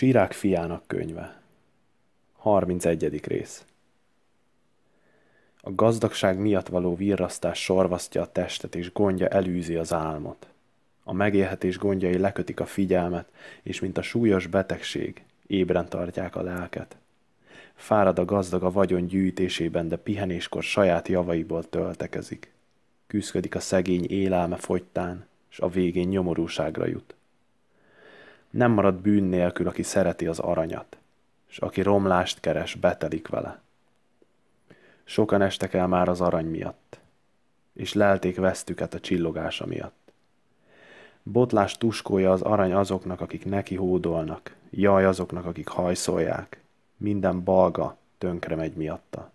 Sírák fiának könyve 31. rész A gazdagság miatt való virrasztás sorvasztja a testet, és gondja elűzi az álmot. A megélhetés gondjai lekötik a figyelmet, és mint a súlyos betegség, ébren tartják a lelket. Fárad a gazdag a vagyon gyűjtésében, de pihenéskor saját javaiból töltekezik. Küszködik a szegény élelme fogytán, és a végén nyomorúságra jut. Nem marad bűn nélkül, aki szereti az aranyat, és aki romlást keres, betelik vele. Sokan estek el már az arany miatt, és lelték vesztüket a csillogása miatt. Botlás tuskója az arany azoknak, akik neki hódolnak, jaj azoknak, akik hajszolják, minden balga tönkre megy miatta.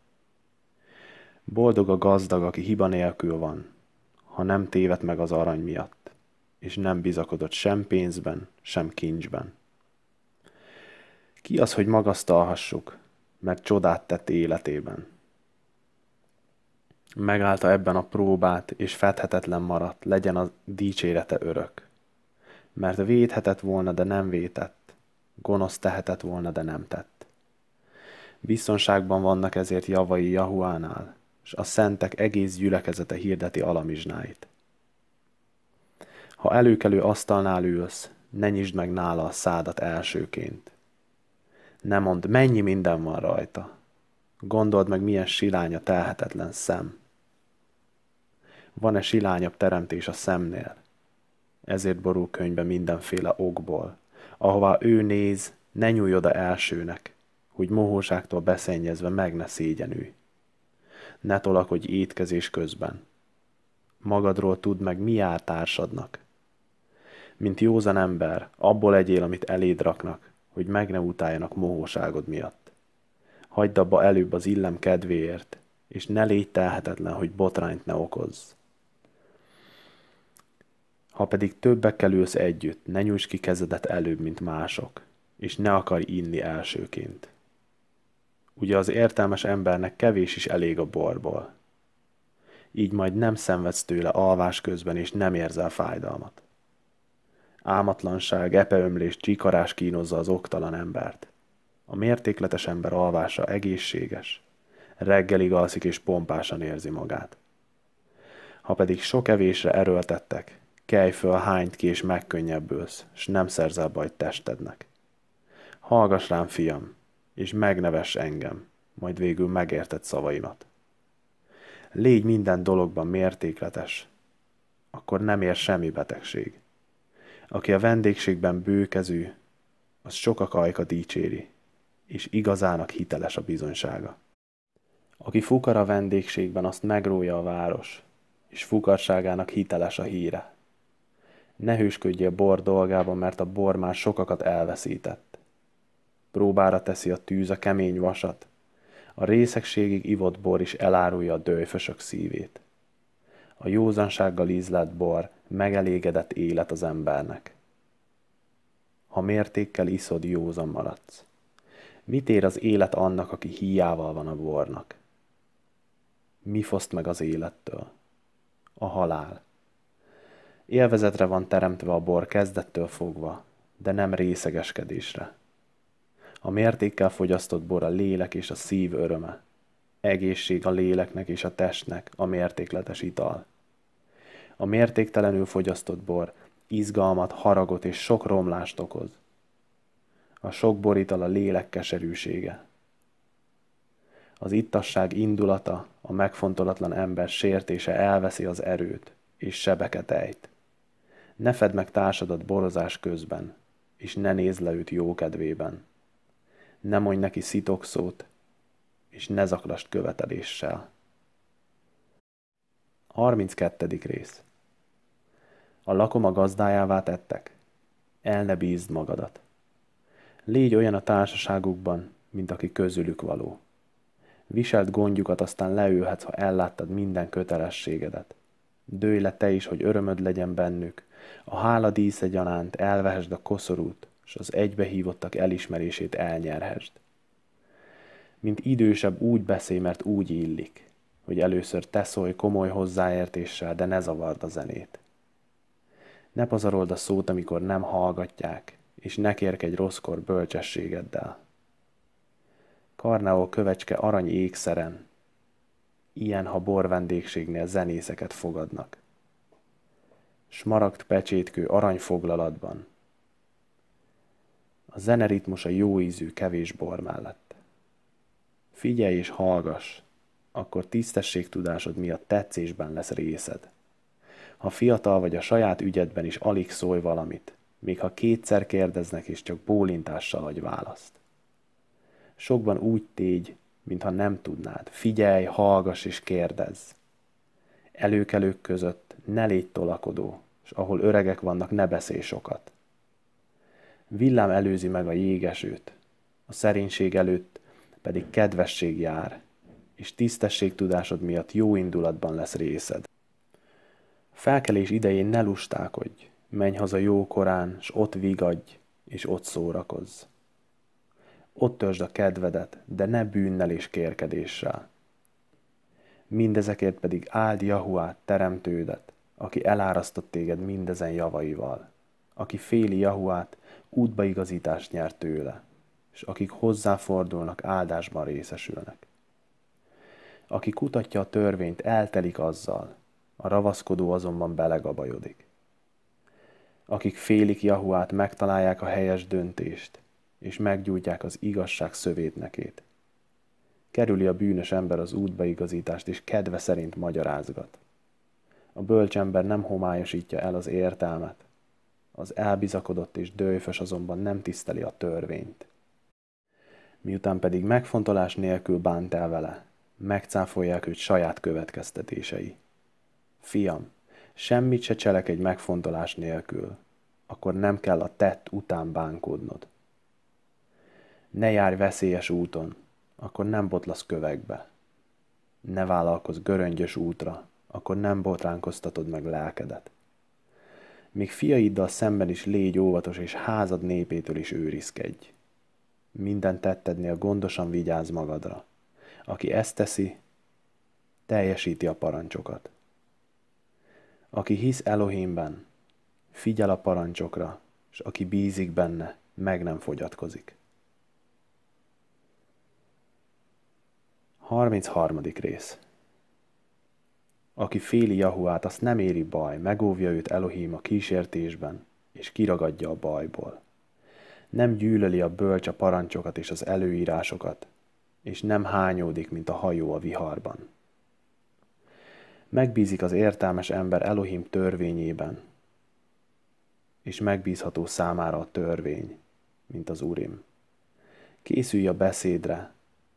Boldog a gazdag, aki hiba nélkül van, ha nem téved meg az arany miatt és nem bizakodott sem pénzben, sem kincsben. Ki az, hogy magasztalhassuk, mert csodát tett életében. Megállta ebben a próbát, és fedhetetlen maradt, legyen a dicsérete örök. Mert védhetett volna, de nem vétett, gonosz tehetett volna, de nem tett. Biztonságban vannak ezért javai Jahuánál, és a szentek egész gyülekezete hirdeti alamizsnáit. Ha előkelő asztalnál ülsz, ne nyisd meg nála a szádat elsőként. Ne mondd, mennyi minden van rajta. Gondold meg, milyen silány telhetetlen szem. Van-e silányabb teremtés a szemnél? Ezért borul könyvbe mindenféle okból. Ahová ő néz, ne nyújj oda elsőnek, hogy mohóságtól beszennyezve meg ne szégyenülj. Ne tolakodj étkezés közben. Magadról tudd meg, mi jár társadnak mint józan ember, abból egyél, amit eléd raknak, hogy meg ne utáljanak mohóságod miatt. Hagyd abba előbb az illem kedvéért, és ne légy telhetetlen, hogy botrányt ne okozz. Ha pedig többekkel ülsz együtt, ne nyújts ki kezedet előbb, mint mások, és ne akarj inni elsőként. Ugye az értelmes embernek kevés is elég a borból. Így majd nem szenvedsz tőle alvás közben, és nem érzel fájdalmat. Álmatlanság, epeömlés, csikarás kínozza az oktalan embert. A mértékletes ember alvása egészséges. Reggelig alszik és pompásan érzi magát. Ha pedig sok evésre erőltettek, kelj föl, hányt ki és megkönnyebbülsz, s nem szerzel bajt testednek. Hallgass rám, fiam, és megnevess engem, majd végül megérted szavaimat. Légy minden dologban mértékletes, akkor nem ér semmi betegség. Aki a vendégségben bőkezű, az sokak ajka dicséri, és igazának hiteles a bizonysága. Aki fukar a vendégségben, azt megrója a város, és fukarságának hiteles a híre. Ne hősködjél bor dolgában, mert a bor már sokakat elveszített. Próbára teszi a tűz a kemény vasat, a részegségig ivott bor is elárulja a dőfösök szívét. A józansággal ízlett bor megelégedett élet az embernek. Ha mértékkel iszod, józan maradsz. Mit ér az élet annak, aki hiával van a bornak? Mi foszt meg az élettől? A halál. Élvezetre van teremtve a bor kezdettől fogva, de nem részegeskedésre. A mértékkel fogyasztott bor a lélek és a szív öröme. Egészség a léleknek és a testnek a mértékletes ital. A mértéktelenül fogyasztott bor izgalmat, haragot és sok romlást okoz. A sok borítal a lélek keserűsége. Az ittasság indulata, a megfontolatlan ember sértése elveszi az erőt, és sebeket ejt. Ne fedd meg társadat borozás közben, és ne nézd le őt jókedvében. Ne mondj neki szitokszót, és ne zaklast követeléssel. 32. rész A lakom a gazdájává tettek. El ne bízd magadat. Légy olyan a társaságukban, mint aki közülük való. Viselt gondjukat, aztán leülhetsz, ha elláttad minden kötelességedet. Dőj le te is, hogy örömöd legyen bennük. A hála dísze gyanánt elvehesd a koszorút, és az egybehívottak elismerését elnyerhesd. Mint idősebb úgy beszélj, mert úgy illik hogy először te szólj komoly hozzáértéssel, de ne zavard a zenét. Ne pazarold a szót, amikor nem hallgatják, és ne kérkedj rosszkor bölcsességeddel. Karneó kövecske arany ékszeren, ilyen, ha bor vendégségnél zenészeket fogadnak. Smaragd pecsétkő aranyfoglalatban, a zeneritmus a jó ízű kevés bor mellett. Figyelj és hallgass, akkor tisztességtudásod miatt tetszésben lesz részed. Ha fiatal vagy a saját ügyedben is alig szólj valamit, még ha kétszer kérdeznek és csak bólintással vagy választ. Sokban úgy tégy, mintha nem tudnád. Figyelj, hallgass és kérdezz. Előkelők között ne légy tolakodó, és ahol öregek vannak, ne beszélj sokat. Villám előzi meg a jégesőt, a szerénység előtt pedig kedvesség jár, és tisztességtudásod miatt jó indulatban lesz részed. Felkelés idején ne lustákodj, menj haza jókorán, s ott vigadj, és ott szórakozz. Ott törzsd a kedvedet, de ne bűnnel és kérkedéssel. Mindezekért pedig áld Jahuát, teremtődet, aki elárasztott téged mindezen javaival, aki féli Jahuát, útbaigazítást nyert tőle, és akik hozzáfordulnak, áldásban részesülnek. Aki kutatja a törvényt, eltelik azzal, a ravaszkodó azonban belegabajodik. Akik félik Jahuát, megtalálják a helyes döntést, és meggyújtják az igazság szövétnekét. Kerüli a bűnös ember az útbaigazítást, és kedve szerint magyarázgat. A bölcs ember nem homályosítja el az értelmet, az elbizakodott és dőfös azonban nem tiszteli a törvényt. Miután pedig megfontolás nélkül bánt el vele, megcáfolják őt saját következtetései. Fiam, semmit se cselekedj megfontolás nélkül, akkor nem kell a tett után bánkódnod. Ne járj veszélyes úton, akkor nem botlasz kövekbe. Ne vállalkozz göröngyös útra, akkor nem botránkoztatod meg lelkedet. Még fiaiddal szemben is légy óvatos, és házad népétől is őrizkedj. Minden tettednél gondosan vigyázz magadra. Aki ezt teszi, teljesíti a parancsokat. Aki hisz Elohimben, figyel a parancsokra, és aki bízik benne, meg nem fogyatkozik. 33. rész Aki féli Jahuát, azt nem éri baj, megóvja őt Elohim a kísértésben, és kiragadja a bajból. Nem gyűlöli a bölcs a parancsokat és az előírásokat, és nem hányódik, mint a hajó a viharban. Megbízik az értelmes ember Elohim törvényében, és megbízható számára a törvény, mint az Urim. Készülj a beszédre,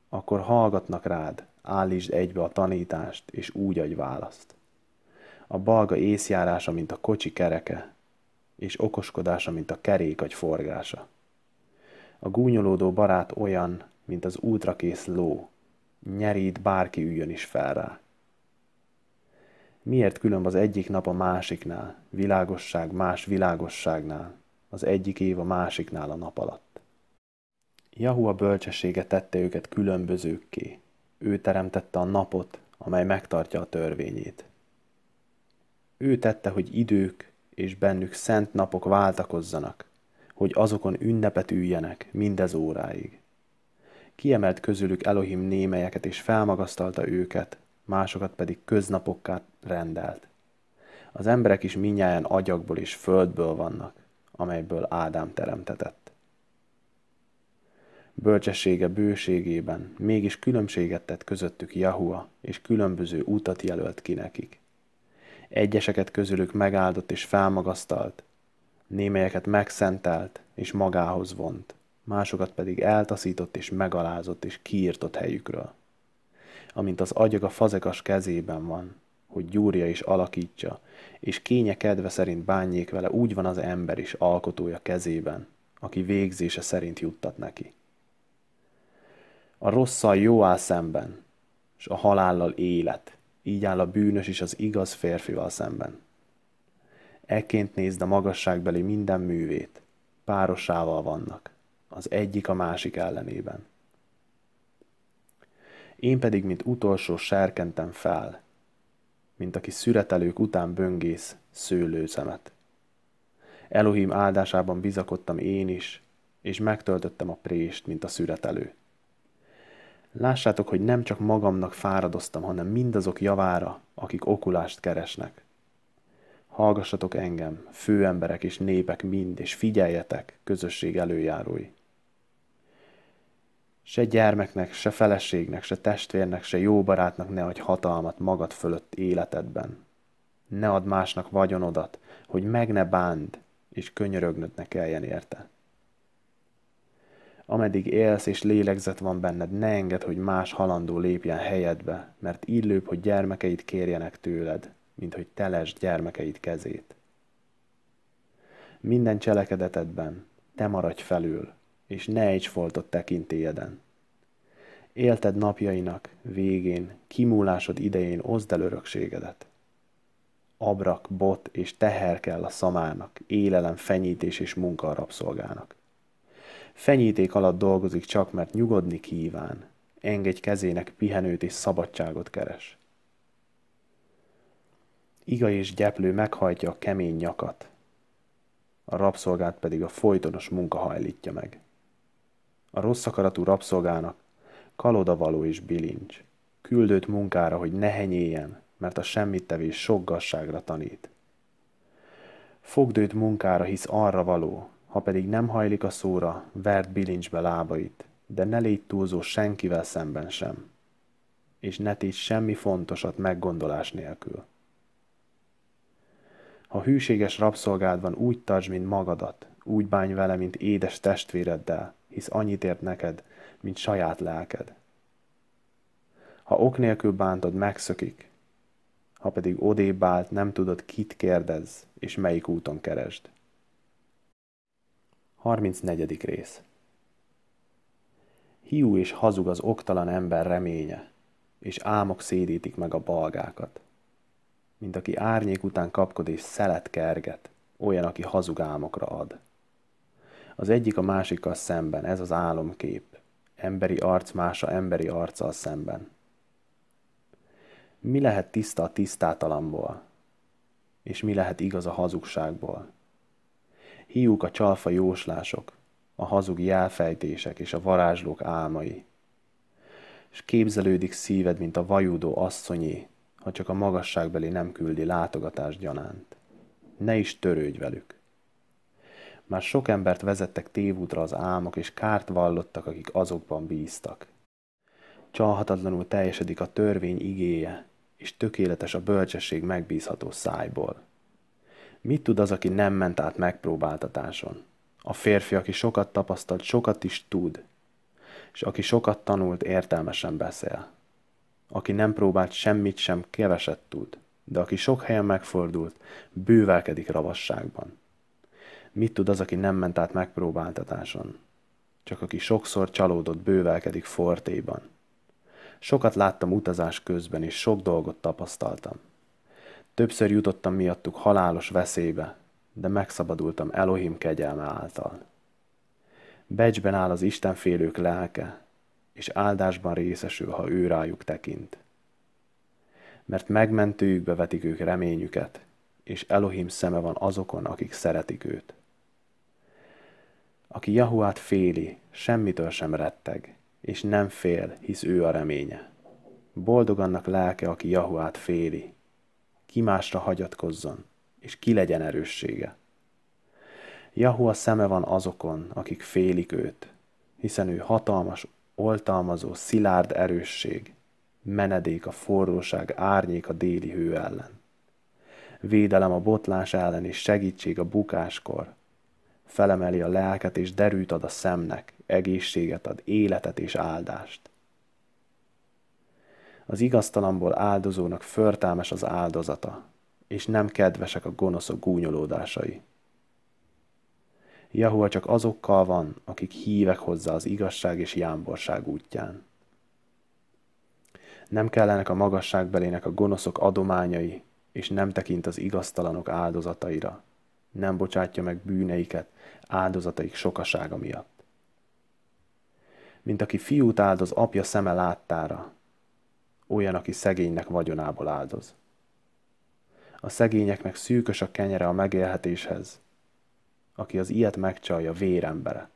akkor hallgatnak rád, állítsd egybe a tanítást, és úgy adj választ. A balga észjárása, mint a kocsi kereke, és okoskodása, mint a kerékagy forgása. A gúnyolódó barát olyan, mint az útrakész ló, nyerít bárki üljön is fel rá. Miért különb az egyik nap a másiknál, világosság más világosságnál, az egyik év a másiknál a nap alatt? Jahua bölcsessége tette őket különbözőkké. Ő teremtette a napot, amely megtartja a törvényét. Ő tette, hogy idők és bennük szent napok váltakozzanak, hogy azokon ünnepet üljenek mindez óráig. Kiemelt közülük Elohim némelyeket és felmagasztalta őket, másokat pedig köznapokká rendelt. Az emberek is minnyáján agyakból és földből vannak, amelyből Ádám teremtetett bölcsessége bőségében mégis különbséget tett közöttük Jahua, és különböző utat jelölt ki nekik. Egyeseket közülük megáldott és felmagasztalt, némelyeket megszentelt és magához vont, másokat pedig eltaszított és megalázott és kiírtott helyükről. Amint az agyag a fazekas kezében van, hogy gyúrja és alakítsa, és kénye kedve szerint bánjék vele, úgy van az ember is alkotója kezében, aki végzése szerint juttat neki. A rosszal jó áll szemben, és a halállal élet. Így áll a bűnös is az igaz férfival szemben. Ekként nézd a magasságbeli minden művét. Párosával vannak, az egyik a másik ellenében. Én pedig, mint utolsó serkentem fel, mint aki szüretelők után böngész szőlőszemet. Elohim áldásában bizakodtam én is, és megtöltöttem a prést, mint a szüretelő. Lássátok, hogy nem csak magamnak fáradoztam, hanem mindazok javára, akik okulást keresnek. Hallgassatok engem, főemberek és népek mind, és figyeljetek, közösség előjárói. Se gyermeknek, se feleségnek, se testvérnek, se jó barátnak ne adj hatalmat magad fölött életedben. Ne add másnak vagyonodat, hogy meg ne bánd, és könyörögnöd ne kelljen érte. Ameddig élsz és lélegzet van benned, ne enged, hogy más halandó lépjen helyedbe, mert illőbb, hogy gyermekeit kérjenek tőled, mint hogy telesd gyermekeit kezét. Minden cselekedetedben te maradj felül, és ne egy foltot tekintélyeden. Élted napjainak végén, kimúlásod idején oszd el örökségedet. Abrak, bot és teher kell a szamárnak, élelem, fenyítés és munka a rabszolgának. Fenyíték alatt dolgozik csak, mert nyugodni kíván. Engedj kezének pihenőt és szabadságot keres. Iga és gyeplő meghajtja a kemény nyakat, a rabszolgát pedig a folytonos munka hajlítja meg. A rossz akaratú rabszolgának kalodavaló és bilincs, küldőt munkára, hogy ne henyéljen, mert a semmittevés sok gazságra tanít. Fogd munkára, hisz arra való, ha pedig nem hajlik a szóra, vert bilincsbe lábait, de ne légy túlzó senkivel szemben sem, és ne tégy semmi fontosat meggondolás nélkül. Ha hűséges rabszolgád van, úgy tartsd, mint magadat, úgy bánj vele, mint édes testvéreddel, hisz annyit ért neked, mint saját lelked. Ha ok nélkül bántod, megszökik, ha pedig odébb állt, nem tudod, kit kérdez, és melyik úton keresd. 34. rész Hiú és hazug az oktalan ember reménye, és álmok szédítik meg a balgákat. Mint aki árnyék után kapkod és szelet kerget, olyan, aki hazug álmokra ad. Az egyik a másikkal szemben, ez az álomkép, emberi arc mása emberi arccal szemben. Mi lehet tiszta a tisztátalamból, és mi lehet igaz a hazugságból? Hiúk a csalfa jóslások, a hazug jelfejtések és a varázslók álmai. És képzelődik szíved, mint a vajúdó asszonyé, ha csak a magasságbeli nem küldi látogatás gyanánt. Ne is törődj velük. Már sok embert vezettek tévútra az álmok, és kárt vallottak, akik azokban bíztak. Csalhatatlanul teljesedik a törvény igéje, és tökéletes a bölcsesség megbízható szájból. Mit tud az, aki nem ment át megpróbáltatáson? A férfi, aki sokat tapasztalt, sokat is tud, és aki sokat tanult, értelmesen beszél. Aki nem próbált semmit sem, keveset tud, de aki sok helyen megfordult, bővelkedik ravasságban. Mit tud az, aki nem ment át megpróbáltatáson? Csak aki sokszor csalódott, bővelkedik fortéban. Sokat láttam utazás közben, és sok dolgot tapasztaltam. Többször jutottam miattuk halálos veszélybe, de megszabadultam Elohim kegyelme által. Becsben áll az Istenfélők lelke, és áldásban részesül, ha ő rájuk tekint. Mert megmentőjükbe vetik ők reményüket, és Elohim szeme van azokon, akik szeretik őt. Aki Jahuát féli, semmitől sem retteg, és nem fél, hisz ő a reménye. Boldog annak lelke, aki Jahuát féli, ki másra hagyatkozzon, és ki legyen erőssége. Jahua szeme van azokon, akik félik őt, hiszen ő hatalmas, oltalmazó, szilárd erősség, menedék a forróság, árnyék a déli hő ellen. Védelem a botlás ellen és segítség a bukáskor. Felemeli a lelket és derűt ad a szemnek, egészséget ad, életet és áldást. Az igaztalamból áldozónak förtelmes az áldozata, és nem kedvesek a gonoszok gúnyolódásai. Jahua csak azokkal van, akik hívek hozzá az igazság és jámborság útján. Nem kellenek a magasságbelének a gonoszok adományai, és nem tekint az igaztalanok áldozataira. Nem bocsátja meg bűneiket áldozataik sokasága miatt. Mint aki fiút áldoz apja szeme láttára, olyan, aki szegénynek vagyonából áldoz. A szegényeknek szűkös a kenyere a megélhetéshez, aki az ilyet megcsalja vérembere.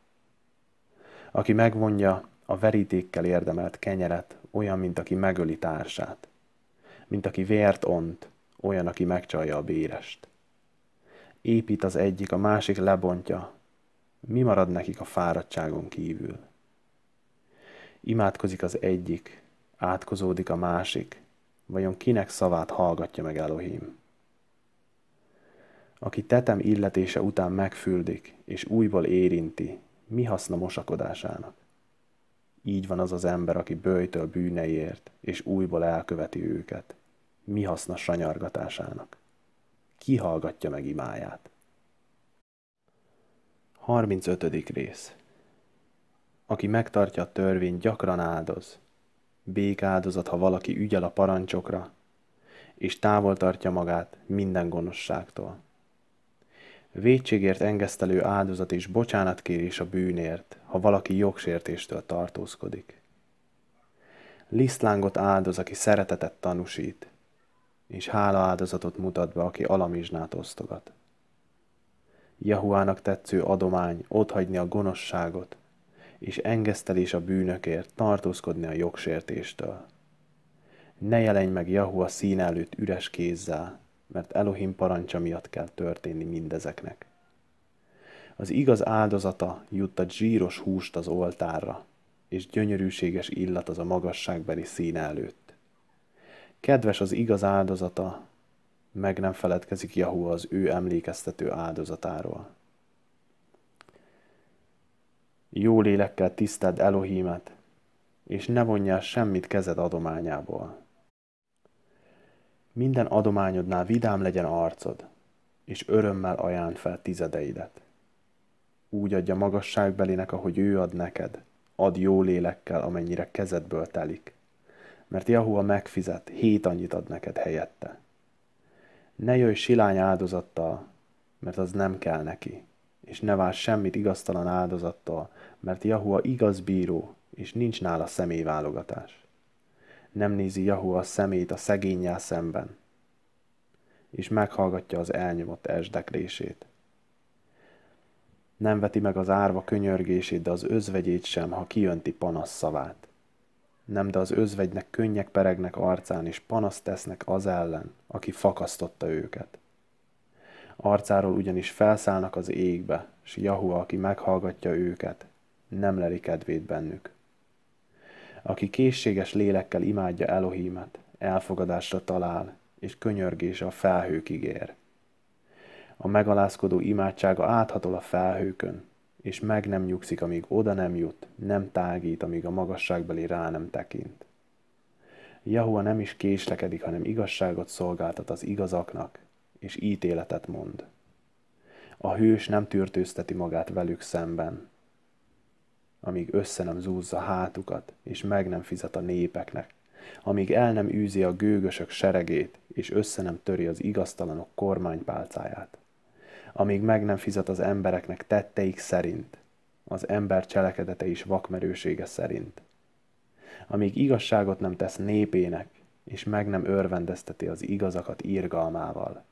Aki megvonja a verítékkel érdemelt kenyeret, olyan, mint aki megöli társát. Mint aki vért ont, olyan, aki megcsalja a bérest. Épít az egyik, a másik lebontja. Mi marad nekik a fáradtságon kívül? Imádkozik az egyik, átkozódik a másik, vajon kinek szavát hallgatja meg Elohim? Aki tetem illetése után megfüldik, és újból érinti, mi haszna mosakodásának? Így van az az ember, aki bőjtől bűneiért, és újból elköveti őket. Mi haszna sanyargatásának? Ki hallgatja meg imáját? 35. rész Aki megtartja a törvényt, gyakran áldoz. Békáldozat, ha valaki ügyel a parancsokra, és távol tartja magát minden gonoszságtól. Védségért engesztelő áldozat és bocsánatkérés a bűnért, ha valaki jogsértéstől tartózkodik. Lisztlángot áldoz, aki szeretetet tanúsít, és hála áldozatot mutat be, aki alamizsnát osztogat. Jahuának tetsző adomány otthagyni a gonoszságot, és engesztelés a bűnökért tartózkodni a jogsértéstől. Ne jelenj meg Jahua szín előtt üres kézzel, mert Elohim parancsa miatt kell történni mindezeknek. Az igaz áldozata jutta zsíros húst az oltárra, és gyönyörűséges illat az a magasságbeli szín előtt. Kedves az igaz áldozata, meg nem feledkezik Jahu az ő emlékeztető áldozatáról. Jó lélekkel tiszteld Elohimet, és ne vonjál semmit kezed adományából. Minden adományodnál vidám legyen arcod, és örömmel ajánl fel tizedeidet. Úgy adja magasságbelinek, ahogy ő ad neked, ad jó lélekkel, amennyire kezedből telik. Mert Jahua megfizet, hét annyit ad neked helyette. Ne jöjj silány áldozattal, mert az nem kell neki, és ne várj semmit igaztalan áldozattal, mert Jahua igaz bíró, és nincs nála személyválogatás nem nézi Jahua a szemét a szegényel szemben, és meghallgatja az elnyomott esdeklését. Nem veti meg az árva könyörgését, de az özvegyét sem, ha kijönti panasz szavát. Nem, de az özvegynek könnyek peregnek arcán, és panaszt tesznek az ellen, aki fakasztotta őket. Arcáról ugyanis felszállnak az égbe, s Jahua, aki meghallgatja őket, nem leli kedvét bennük. Aki készséges lélekkel imádja Elohimet, elfogadásra talál, és könyörgése a felhőkig ér. A megalázkodó imádsága áthatol a felhőkön, és meg nem nyugszik, amíg oda nem jut, nem tágít, amíg a magasságbeli rá nem tekint. Jahua nem is késlekedik, hanem igazságot szolgáltat az igazaknak, és ítéletet mond. A hős nem tűrtőzteti magát velük szemben, amíg össze nem zúzza hátukat, és meg nem fizet a népeknek, amíg el nem űzi a gőgösök seregét, és össze nem töri az igaztalanok kormánypálcáját, amíg meg nem fizet az embereknek tetteik szerint, az ember cselekedete is vakmerősége szerint, amíg igazságot nem tesz népének, és meg nem örvendezteti az igazakat írgalmával.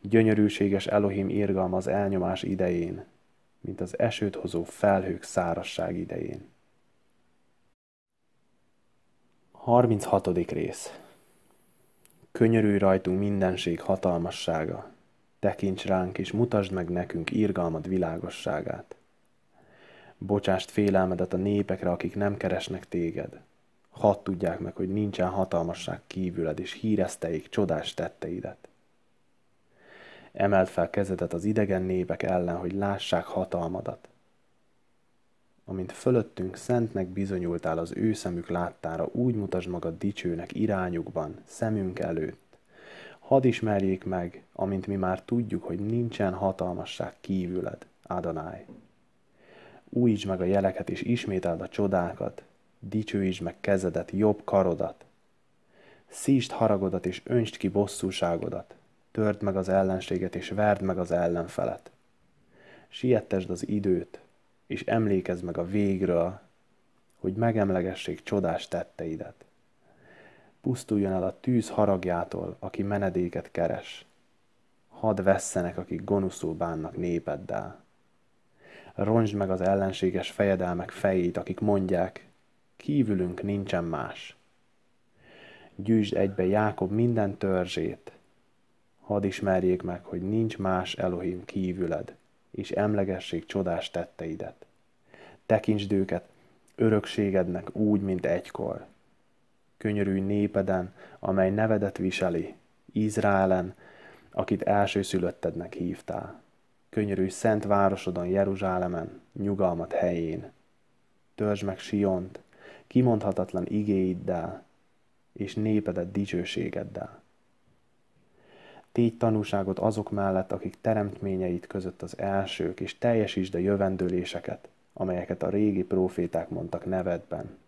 Gyönyörűséges Elohim írgalma az elnyomás idején, mint az esőt hozó felhők szárasság idején. 36. rész Könyörülj rajtunk mindenség hatalmassága, tekints ránk és mutasd meg nekünk írgalmad világosságát. Bocsást félelmedet a népekre, akik nem keresnek téged. Hadd tudják meg, hogy nincsen hatalmasság kívüled, és hírezteik csodás tetteidet. Emeld fel kezedet az idegen népek ellen, hogy lássák hatalmadat. Amint fölöttünk szentnek bizonyultál az ő szemük láttára, úgy mutasd magad dicsőnek irányukban, szemünk előtt. Hadd ismerjék meg, amint mi már tudjuk, hogy nincsen hatalmasság kívüled, Adonai. Újítsd meg a jeleket, és ismételd a csodákat, dicsőítsd meg kezedet, jobb karodat. Szítsd haragodat, és öntsd ki bosszúságodat Törd meg az ellenséget, és verd meg az ellenfelet. Siettesd az időt, és emlékezz meg a végről, hogy megemlegessék csodás tetteidet. Pusztuljon el a tűz haragjától, aki menedéket keres. hadd vesszenek, akik gonoszul bánnak népeddel. Roncsd meg az ellenséges fejedelmek fejét, akik mondják, kívülünk nincsen más. Gyűjtsd egybe Jákob minden törzsét, hadd ismerjék meg, hogy nincs más Elohim kívüled, és emlegessék csodás tetteidet. Tekintsd őket örökségednek úgy, mint egykor. Könyörülj népeden, amely nevedet viseli, Izraelen, akit elsőszülöttednek hívtál. Könyörülj szent városodon, Jeruzsálemen, nyugalmat helyén. Törzs meg Siont, kimondhatatlan igéiddel, és népedet dicsőségeddel. Tégy tanúságot azok mellett, akik teremtményeit között az elsők, és teljesítsd a jövendőléseket, amelyeket a régi proféták mondtak nevedben.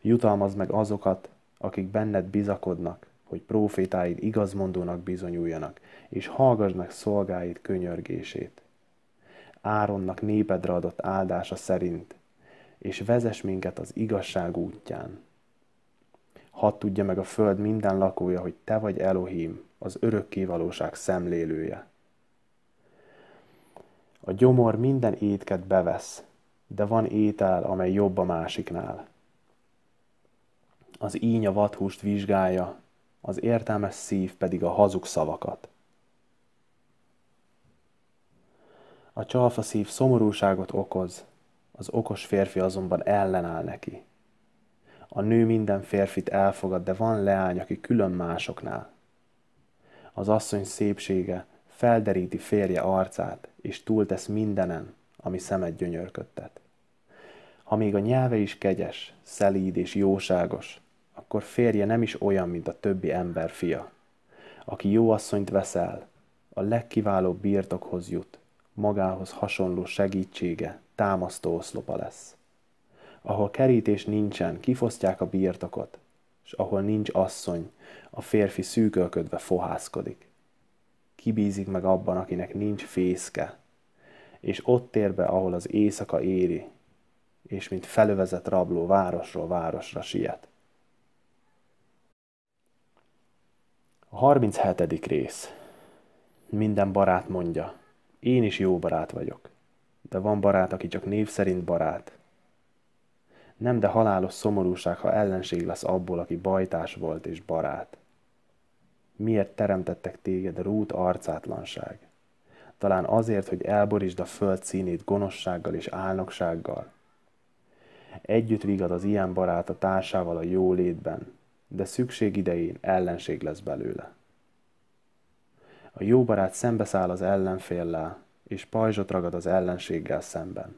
Jutalmazd meg azokat, akik benned bizakodnak, hogy profétáid igazmondónak bizonyuljanak, és hallgass meg szolgáid könyörgését. Áronnak népedre adott áldása szerint, és vezess minket az igazság útján. Hadd tudja meg a föld minden lakója, hogy te vagy Elohim, az örökkévalóság szemlélője. A gyomor minden étket bevesz, de van étel, amely jobb a másiknál. Az íny a vadhúst vizsgálja, az értelmes szív pedig a hazug szavakat. A csalfa szív szomorúságot okoz, az okos férfi azonban ellenáll neki. A nő minden férfit elfogad, de van leány, aki külön másoknál. Az asszony szépsége felderíti férje arcát, és túltesz mindenen, ami szemet gyönyörködtet. Ha még a nyelve is kegyes, szelíd és jóságos, akkor férje nem is olyan, mint a többi ember fia. Aki jó asszonyt veszel, a legkiválóbb birtokhoz jut, magához hasonló segítsége, támasztó oszlopa lesz. Ahol kerítés nincsen, kifosztják a birtokot, és ahol nincs asszony, a férfi szűkölködve fohászkodik. Kibízik meg abban, akinek nincs fészke, és ott tér be, ahol az éjszaka éri, és mint felövezett rabló városról városra siet. A 37. rész. Minden barát mondja, én is jó barát vagyok, de van barát, aki csak név szerint barát. Nem, de halálos szomorúság, ha ellenség lesz abból, aki bajtás volt és barát. Miért teremtettek téged rút arcátlanság? Talán azért, hogy elborítsd a föld színét gonoszsággal és álnoksággal. Együtt vigad az ilyen barát a társával a jólétben, de szükség idején ellenség lesz belőle. A jó barát szembeszáll az ellenféllel, és pajzsot ragad az ellenséggel szemben.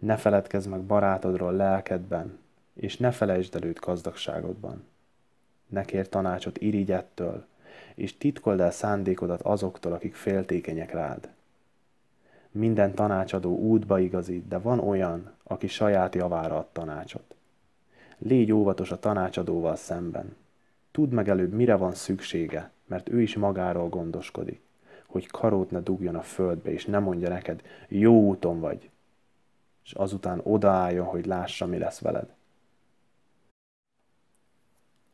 Ne feledkezz meg barátodról lelkedben, és ne felejtsd el őt gazdagságodban. Ne kér tanácsot irigyettől, és titkold el szándékodat azoktól, akik féltékenyek rád. Minden tanácsadó útba igazít, de van olyan, aki saját javára ad tanácsot. Légy óvatos a tanácsadóval szemben. Tudd meg előbb, mire van szüksége, mert ő is magáról gondoskodik, hogy karót ne dugjon a földbe, és ne mondja neked, jó úton vagy, és azután odaálljon, hogy lássa, mi lesz veled.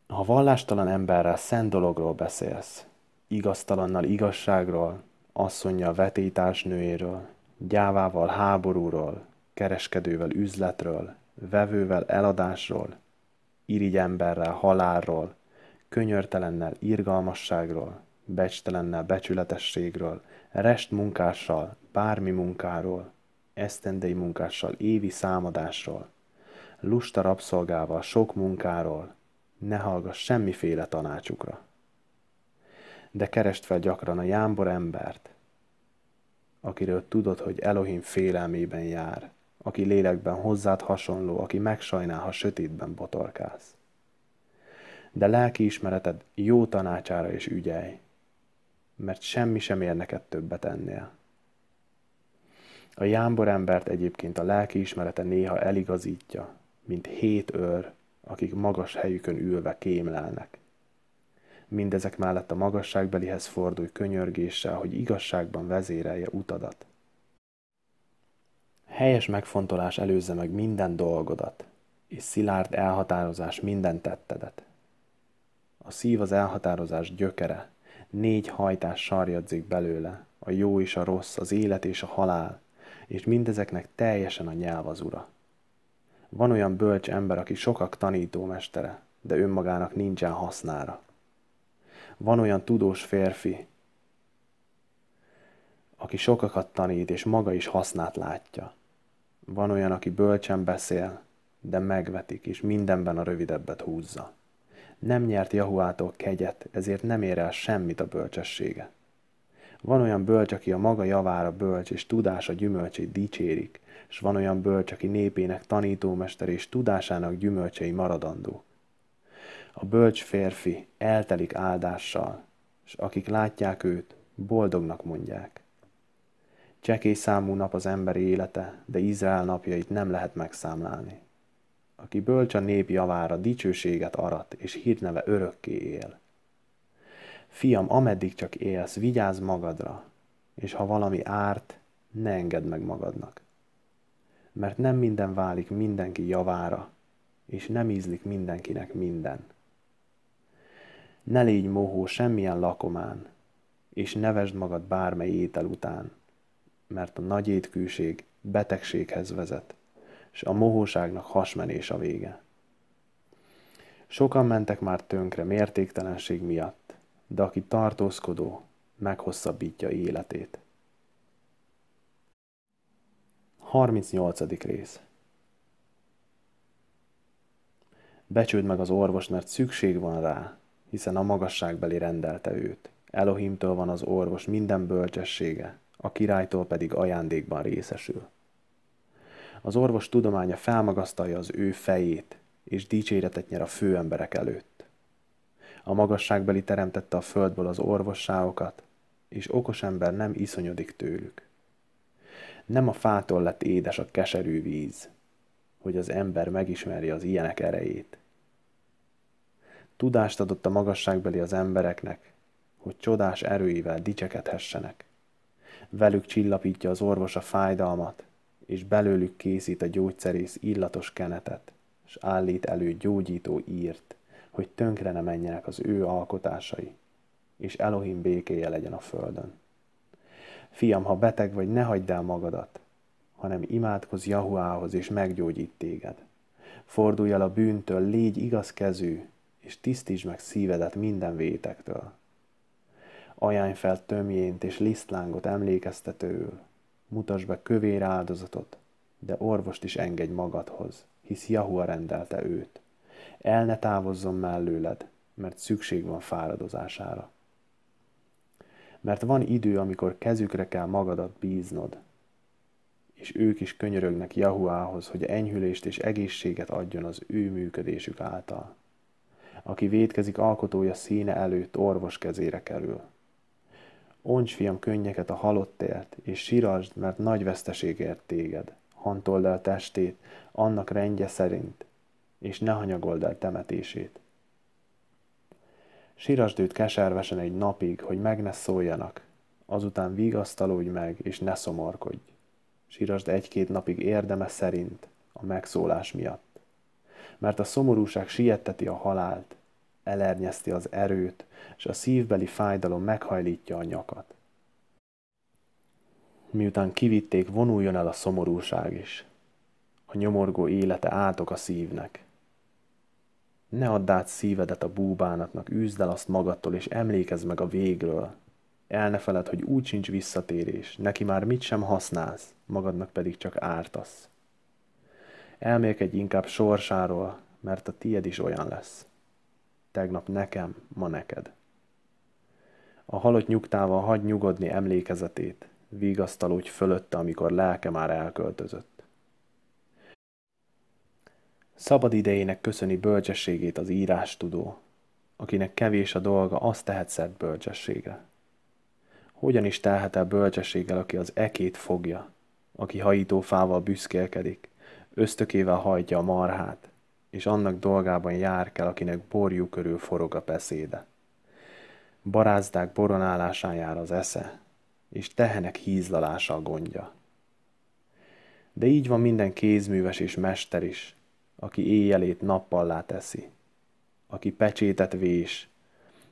Ha vallástalan emberrel szent dologról beszélsz, igaztalannal igazságról, asszonyjal vetétársnőjéről, gyávával háborúról, kereskedővel üzletről, vevővel eladásról, irigy emberrel halálról, könyörtelennel irgalmasságról, becstelennel becsületességről, rest munkással, bármi munkáról, esztendei munkással, évi számadásról, lusta rabszolgával, sok munkáról, ne hallgass semmiféle tanácsukra. De kerest fel gyakran a jámbor embert, akiről tudod, hogy Elohim félelmében jár, aki lélekben hozzád hasonló, aki megsajnál, ha sötétben botorkálsz. De lelki ismereted jó tanácsára is ügyelj, mert semmi sem ér neked többet ennél. A jámbor embert egyébként a lelki ismerete néha eligazítja, mint hét őr, akik magas helyükön ülve kémlelnek. Mindezek mellett a magasságbelihez fordulj könyörgéssel, hogy igazságban vezérelje utadat. Helyes megfontolás előzze meg minden dolgodat, és szilárd elhatározás minden tettedet. A szív az elhatározás gyökere, Négy hajtás sarjadzik belőle, a jó és a rossz, az élet és a halál, és mindezeknek teljesen a nyelv az ura. Van olyan bölcs ember, aki sokak tanítómestere, de önmagának nincsen hasznára. Van olyan tudós férfi, aki sokakat tanít, és maga is hasznát látja. Van olyan, aki bölcsen beszél, de megvetik, és mindenben a rövidebbet húzza. Nem nyert Jahuától kegyet, ezért nem ér el semmit a bölcsessége. Van olyan bölcs, aki a maga javára bölcs, és tudása gyümölcsét dicsérik, és van olyan bölcs, aki népének tanítómester és tudásának gyümölcsei maradandó. A bölcs férfi eltelik áldással, és akik látják őt, boldognak mondják. Csekély számú nap az emberi élete, de Izrael napjait nem lehet megszámlálni. Aki bölcs a nép javára dicsőséget arat, és hírneve örökké él. Fiam, ameddig csak élsz, vigyázz magadra, és ha valami árt, ne engedd meg magadnak. Mert nem minden válik mindenki javára, és nem ízlik mindenkinek minden. Ne légy mohó semmilyen lakomán, és nevesd magad bármely étel után, mert a nagy étkűség betegséghez vezet, és a mohóságnak hasmenés a vége. Sokan mentek már tönkre mértéktelenség miatt, de aki tartózkodó, meghosszabbítja életét. 38. rész Becsüld meg az orvos, mert szükség van rá, hiszen a magasságbeli rendelte őt. Elohimtől van az orvos minden bölcsessége, a királytól pedig ajándékban részesül. Az orvos tudománya felmagasztalja az ő fejét, és dicséretet nyer a főemberek előtt. A magasságbeli teremtette a földből az orvosságokat, és okos ember nem iszonyodik tőlük. Nem a fától lett édes a keserű víz, hogy az ember megismerje az ilyenek erejét. Tudást adott a magasságbeli az embereknek, hogy csodás erőivel dicsekedhessenek. Velük csillapítja az orvos a fájdalmat, és belőlük készít a gyógyszerész illatos kenetet, és állít elő gyógyító írt, hogy tönkre ne menjenek az ő alkotásai, és Elohim békéje legyen a földön. Fiam, ha beteg vagy, ne hagyd el magadat, hanem imádkozz Jahuához, és meggyógyít téged. Fordulj el a bűntől, légy igaz kezű, és tisztítsd meg szívedet minden vétektől. Ajánj fel tömjént és lisztlángot emlékeztetőül, mutasd be kövér áldozatot, de orvost is engedj magadhoz, hisz Jahua rendelte őt. El ne távozzon mellőled, mert szükség van fáradozására. Mert van idő, amikor kezükre kell magadat bíznod, és ők is könyörögnek Jahuához, hogy enyhülést és egészséget adjon az ő működésük által. Aki védkezik alkotója színe előtt orvos kezére kerül. Oncs fiam könnyeket a halottért, és sirasd, mert nagy veszteség ért téged. Hantold el testét, annak rendje szerint, és ne hanyagold el temetését. Sirasd őt keservesen egy napig, hogy meg ne szóljanak, azután vigasztalódj meg, és ne szomorkodj. Sirasd egy-két napig érdeme szerint, a megszólás miatt. Mert a szomorúság sietteti a halált, elernyezti az erőt, és a szívbeli fájdalom meghajlítja a nyakat. Miután kivitték, vonuljon el a szomorúság is. A nyomorgó élete átok a szívnek. Ne add át szívedet a búbánatnak, üzd el azt magadtól, és emlékezz meg a végről. El ne feled, hogy úgy sincs visszatérés, neki már mit sem használsz, magadnak pedig csak ártasz. Elmélkedj inkább sorsáról, mert a tied is olyan lesz tegnap nekem, ma neked. A halott nyugtával hagy nyugodni emlékezetét, vigasztalódj fölötte, amikor lelke már elköltözött. Szabad idejének köszöni bölcsességét az írás tudó, akinek kevés a dolga, azt tehet szert bölcsességre. Hogyan is telhet el bölcsességgel, aki az ekét fogja, aki hajítófával büszkélkedik, ösztökével hajtja a marhát, és annak dolgában jár kell, akinek borjú körül forog a beszéde. Barázdák boronálásán jár az esze, és tehenek hízlalása a gondja. De így van minden kézműves és mester is, aki éjjelét nappallá teszi, aki pecsétet vés,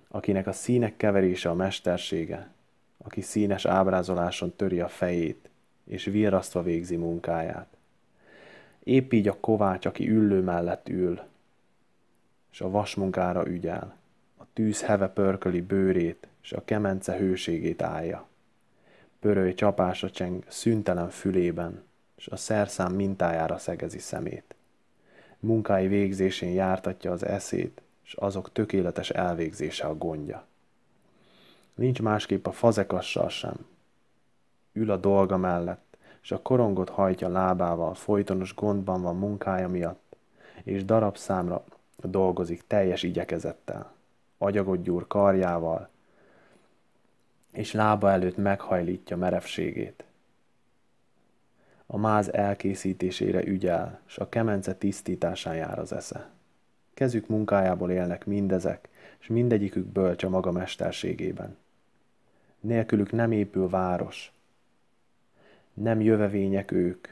akinek a színek keverése a mestersége, aki színes ábrázoláson töri a fejét, és virrasztva végzi munkáját. Épp így a kovács, aki üllő mellett ül, és a vasmunkára ügyel, a tűz heve pörköli bőrét, és a kemence hőségét állja. Pöröly csapása cseng szüntelen fülében, és a szerszám mintájára szegezi szemét. Munkái végzésén jártatja az eszét, és azok tökéletes elvégzése a gondja. Nincs másképp a fazekassal sem. Ül a dolga mellett, és a korongot hajtja lábával, folytonos gondban van munkája miatt, és darabszámra dolgozik teljes igyekezettel. Agyagot gyúr karjával, és lába előtt meghajlítja merevségét. A máz elkészítésére ügyel, s a kemence tisztításán jár az esze. Kezük munkájából élnek mindezek, és mindegyikük bölcs a maga mesterségében. Nélkülük nem épül város. Nem jövevények ők,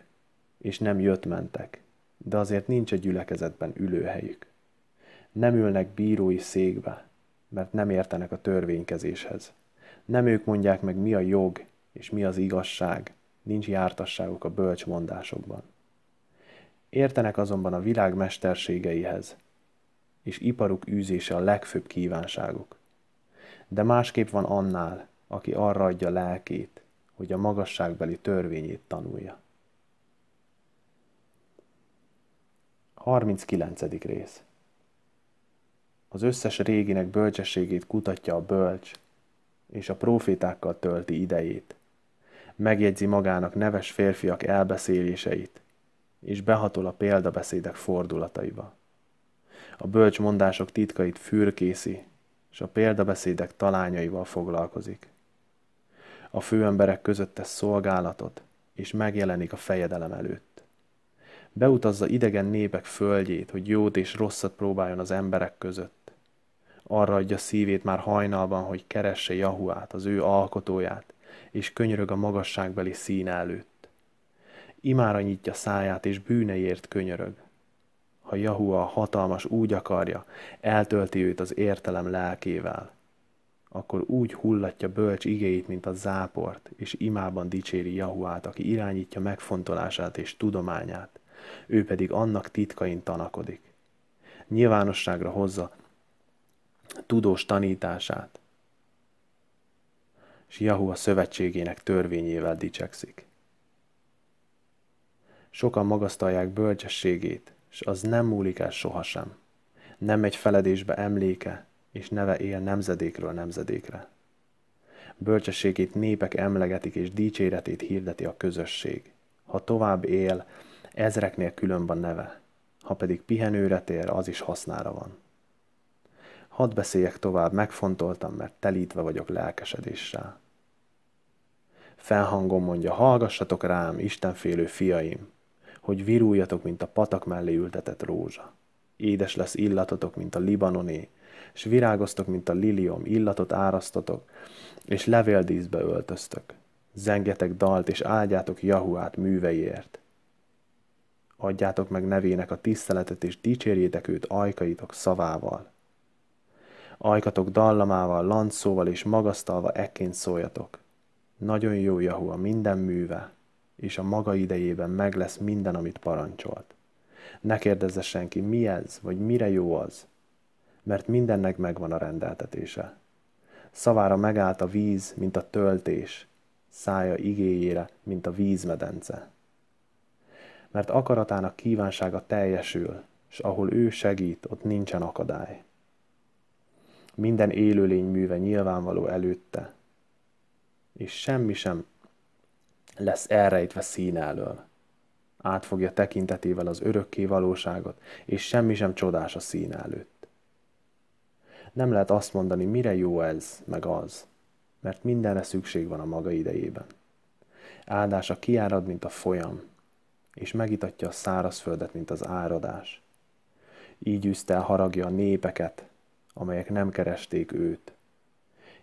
és nem jött mentek, de azért nincs a gyülekezetben ülőhelyük. Nem ülnek bírói székbe, mert nem értenek a törvénykezéshez. Nem ők mondják meg, mi a jog és mi az igazság, nincs jártasságuk a bölcs mondásokban. Értenek azonban a világ mesterségeihez, és iparuk űzése a legfőbb kívánságuk. De másképp van annál, aki arra adja lelkét, hogy a magasságbeli törvényét tanulja. 39. rész Az összes réginek bölcsességét kutatja a bölcs, és a profétákkal tölti idejét. Megjegyzi magának neves férfiak elbeszéléseit, és behatol a példabeszédek fordulataiba. A bölcs mondások titkait fürkészi, és a példabeszédek talányaival foglalkozik. A főemberek között tesz szolgálatot, és megjelenik a fejedelem előtt. Beutazza idegen népek földjét, hogy jót és rosszat próbáljon az emberek között arra adja szívét már hajnalban, hogy keresse Jahuát, az ő alkotóját, és könyörög a magasságbeli szín előtt. Imára nyitja száját, és bűneiért könyörög. Ha Jahua a hatalmas úgy akarja, eltölti őt az értelem lelkével, akkor úgy hullatja bölcs igéit, mint a záport, és imában dicséri Jahuát, aki irányítja megfontolását és tudományát, ő pedig annak titkain tanakodik. Nyilvánosságra hozza tudós tanítását, és Jahua szövetségének törvényével dicsekszik. Sokan magasztalják bölcsességét, és az nem múlik el sohasem. Nem megy feledésbe emléke, és neve él nemzedékről nemzedékre. Bölcsességét népek emlegetik, és dicséretét hirdeti a közösség. Ha tovább él, ezreknél külön van neve, ha pedig pihenőre tér, az is hasznára van. Hadd beszéljek tovább, megfontoltam, mert telítve vagyok lelkesedéssel. Felhangom mondja, hallgassatok rám, Istenfélő fiaim, hogy viruljatok, mint a patak mellé ültetett rózsa. Édes lesz illatotok, mint a libanoné, és virágoztok, mint a lilium, illatot árasztotok, és levéldíszbe öltöztök. Zengjetek dalt, és áldjátok Jahuát műveiért. Adjátok meg nevének a tiszteletet, és dicsérjétek őt ajkaitok szavával ajkatok dallamával, lancszóval és magasztalva ekként szóljatok. Nagyon jó Jahua minden műve, és a maga idejében meg lesz minden, amit parancsolt. Ne kérdezze senki, mi ez, vagy mire jó az, mert mindennek megvan a rendeltetése. Szavára megállt a víz, mint a töltés, szája igéjére, mint a vízmedence. Mert akaratának kívánsága teljesül, és ahol ő segít, ott nincsen akadály minden élőlény műve nyilvánvaló előtte, és semmi sem lesz elrejtve szín elől. Átfogja tekintetével az örökké valóságot, és semmi sem csodás a szín előtt. Nem lehet azt mondani, mire jó ez, meg az, mert mindenre szükség van a maga idejében. Áldása kiárad, mint a folyam, és megitatja a szárazföldet, mint az áradás. Így üzte haragja a népeket, amelyek nem keresték őt.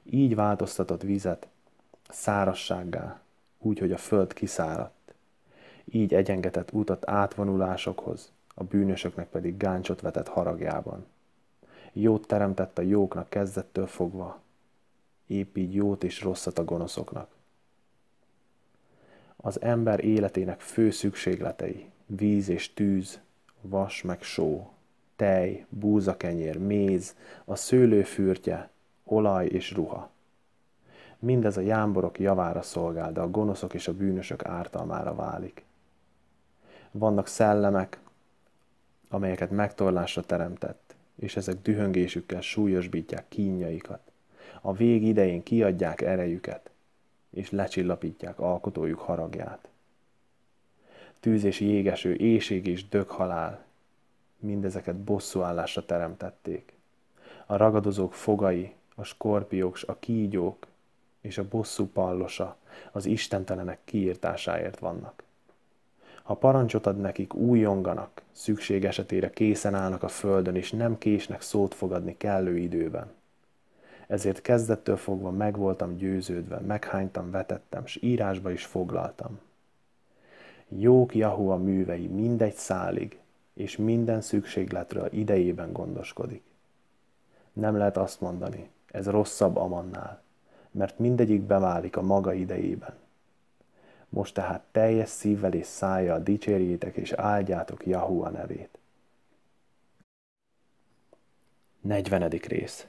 Így változtatott vizet szárassággá, úgy, hogy a föld kiszáradt. Így egyengetett útat átvonulásokhoz, a bűnösöknek pedig gáncsot vetett haragjában. Jót teremtett a jóknak kezdettől fogva, épp így jót és rosszat a gonoszoknak. Az ember életének fő szükségletei, víz és tűz, vas meg só, tej, búzakenyér, méz, a szőlőfürtje, olaj és ruha. Mindez a jámborok javára szolgál, de a gonoszok és a bűnösök ártalmára válik. Vannak szellemek, amelyeket megtorlásra teremtett, és ezek dühöngésükkel súlyosbítják kínjaikat. A vég idején kiadják erejüket, és lecsillapítják alkotójuk haragját. Tűz és jégeső, éjség és döghalál, mindezeket bosszúállásra teremtették. A ragadozók fogai, a skorpiók, a kígyók és a bosszú pallosa az istentelenek kiírtásáért vannak. Ha parancsot ad nekik, újonganak, szükség esetére készen állnak a földön, és nem késnek szót fogadni kellő időben. Ezért kezdettől fogva meg győződve, meghánytam, vetettem, s írásba is foglaltam. Jók Jahua művei mindegy szálig, és minden szükségletről idejében gondoskodik. Nem lehet azt mondani, ez rosszabb Amannál, mert mindegyik beválik a maga idejében. Most tehát teljes szívvel és szájjal dicsérjétek és áldjátok Jahua nevét. 40. rész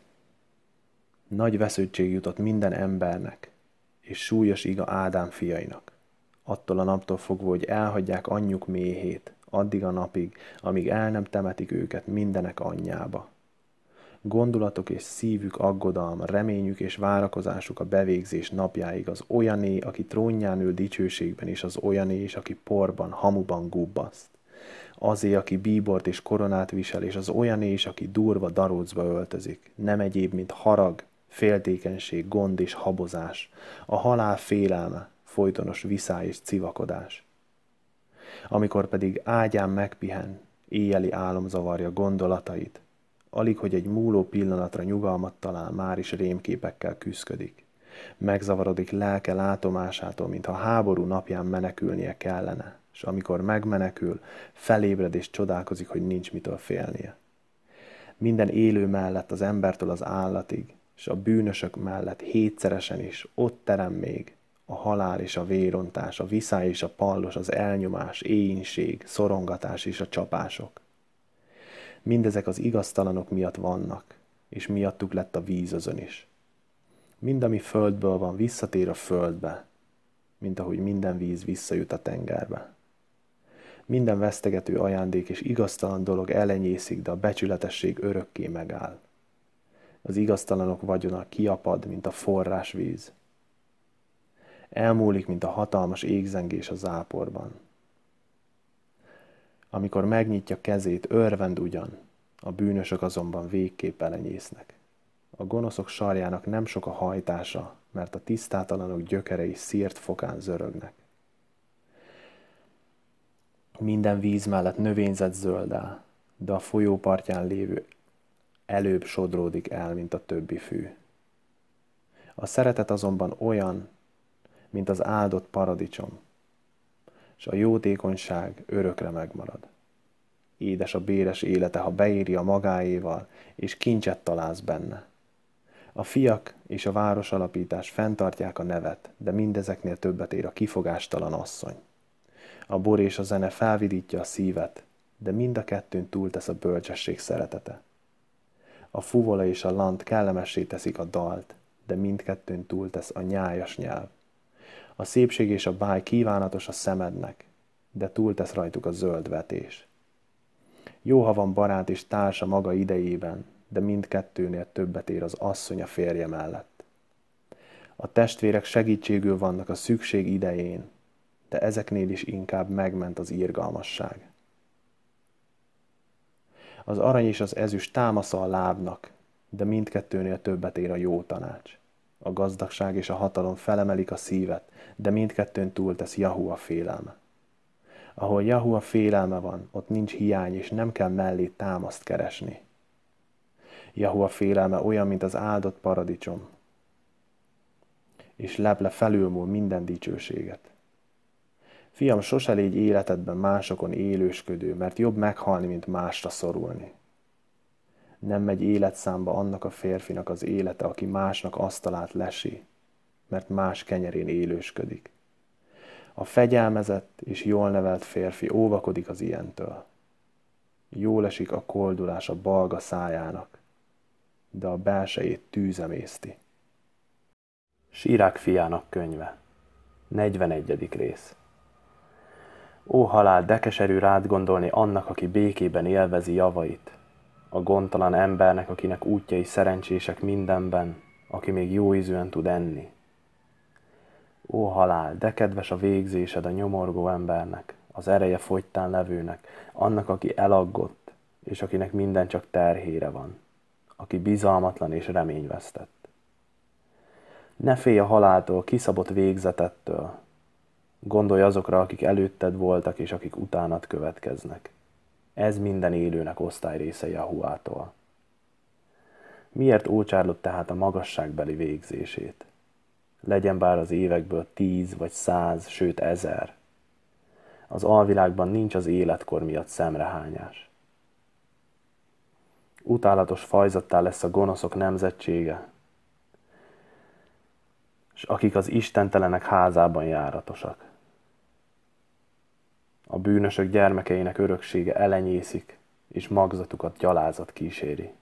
Nagy vesződtség jutott minden embernek, és súlyos iga Ádám fiainak. Attól a naptól fogva, hogy elhagyják anyjuk méhét, addig a napig, amíg el nem temetik őket mindenek anyjába. Gondolatok és szívük aggodalma, reményük és várakozásuk a bevégzés napjáig az olyané, aki trónján ül dicsőségben, és az olyané is, aki porban, hamuban gubbaszt. Azé, aki bíbort és koronát visel, és az olyané is, aki durva darócba öltözik. Nem egyéb, mint harag, féltékenység, gond és habozás, a halál félelme, folytonos viszály és civakodás amikor pedig ágyán megpihen, éjjeli álom zavarja gondolatait, alig, hogy egy múló pillanatra nyugalmat talál, már is rémképekkel küszködik. Megzavarodik lelke látomásától, mintha háború napján menekülnie kellene, és amikor megmenekül, felébred és csodálkozik, hogy nincs mitől félnie. Minden élő mellett az embertől az állatig, és a bűnösök mellett hétszeresen is ott terem még, a halál és a vérontás, a viszály és a pallos, az elnyomás, éjínség, szorongatás és a csapások. Mindezek az igaztalanok miatt vannak, és miattuk lett a vízözön is. Mind, ami földből van, visszatér a földbe, mint ahogy minden víz visszajut a tengerbe. Minden vesztegető ajándék és igaztalan dolog elenyészik, de a becsületesség örökké megáll. Az igaztalanok vagyona kiapad, mint a forrás víz elmúlik, mint a hatalmas égzengés a záporban. Amikor megnyitja kezét, örvend ugyan, a bűnösök azonban végképp elenyésznek. A gonoszok sarjának nem sok a hajtása, mert a tisztátalanok gyökerei szírt fokán zörögnek. Minden víz mellett növényzet zöldel, de a folyó partján lévő előbb sodródik el, mint a többi fű. A szeretet azonban olyan, mint az áldott paradicsom, és a jótékonyság örökre megmarad. Édes a béres élete, ha beéri a magáéval, és kincset találsz benne. A fiak és a városalapítás fenntartják a nevet, de mindezeknél többet ér a kifogástalan asszony. A bor és a zene felvidítja a szívet, de mind a kettőn túltesz a bölcsesség szeretete. A fuvola és a lant kellemessé teszik a dalt, de mindkettőn túltesz a nyájas nyelv. A szépség és a báj kívánatos a szemednek, de túltesz rajtuk a zöld vetés. Jó, ha van barát és társa maga idejében, de mindkettőnél többet ér az asszony a férje mellett. A testvérek segítségül vannak a szükség idején, de ezeknél is inkább megment az írgalmasság. Az arany és az ezüst támasza a lábnak, de mindkettőnél többet ér a jó tanács. A gazdagság és a hatalom felemelik a szívet, de mindkettőn túl tesz Jahua félelme. Ahol Jahua félelme van, ott nincs hiány, és nem kell mellé támaszt keresni. Jahua félelme olyan, mint az áldott paradicsom, és leple felülmúl minden dicsőséget. Fiam, sose légy életedben másokon élősködő, mert jobb meghalni, mint másra szorulni. Nem megy életszámba annak a férfinak az élete, aki másnak asztalát lesi, mert más kenyerén élősködik. A fegyelmezett és jól nevelt férfi óvakodik az ilyentől. Jól esik a koldulás a balga szájának, de a belsejét tűzemészti. Sírák fiának könyve 41. rész Ó halál, de keserű rád gondolni annak, aki békében élvezi javait, a gondtalan embernek, akinek útjai szerencsések mindenben, aki még jó ízűen tud enni. Ó halál, de kedves a végzésed a nyomorgó embernek, az ereje fogytán levőnek, annak, aki elaggott, és akinek minden csak terhére van, aki bizalmatlan és reményvesztett. Ne félj a haláltól, kiszabott végzetettől. Gondolj azokra, akik előtted voltak, és akik utánad következnek. Ez minden élőnek osztály része Jahuától. Miért ócsárlott tehát a magasságbeli végzését? Legyen bár az évekből tíz vagy száz, sőt ezer. Az alvilágban nincs az életkor miatt szemrehányás. Utálatos fajzattá lesz a gonoszok nemzetsége, és akik az istentelenek házában járatosak. A bűnösök gyermekeinek öröksége elenyészik, és magzatukat gyalázat kíséri.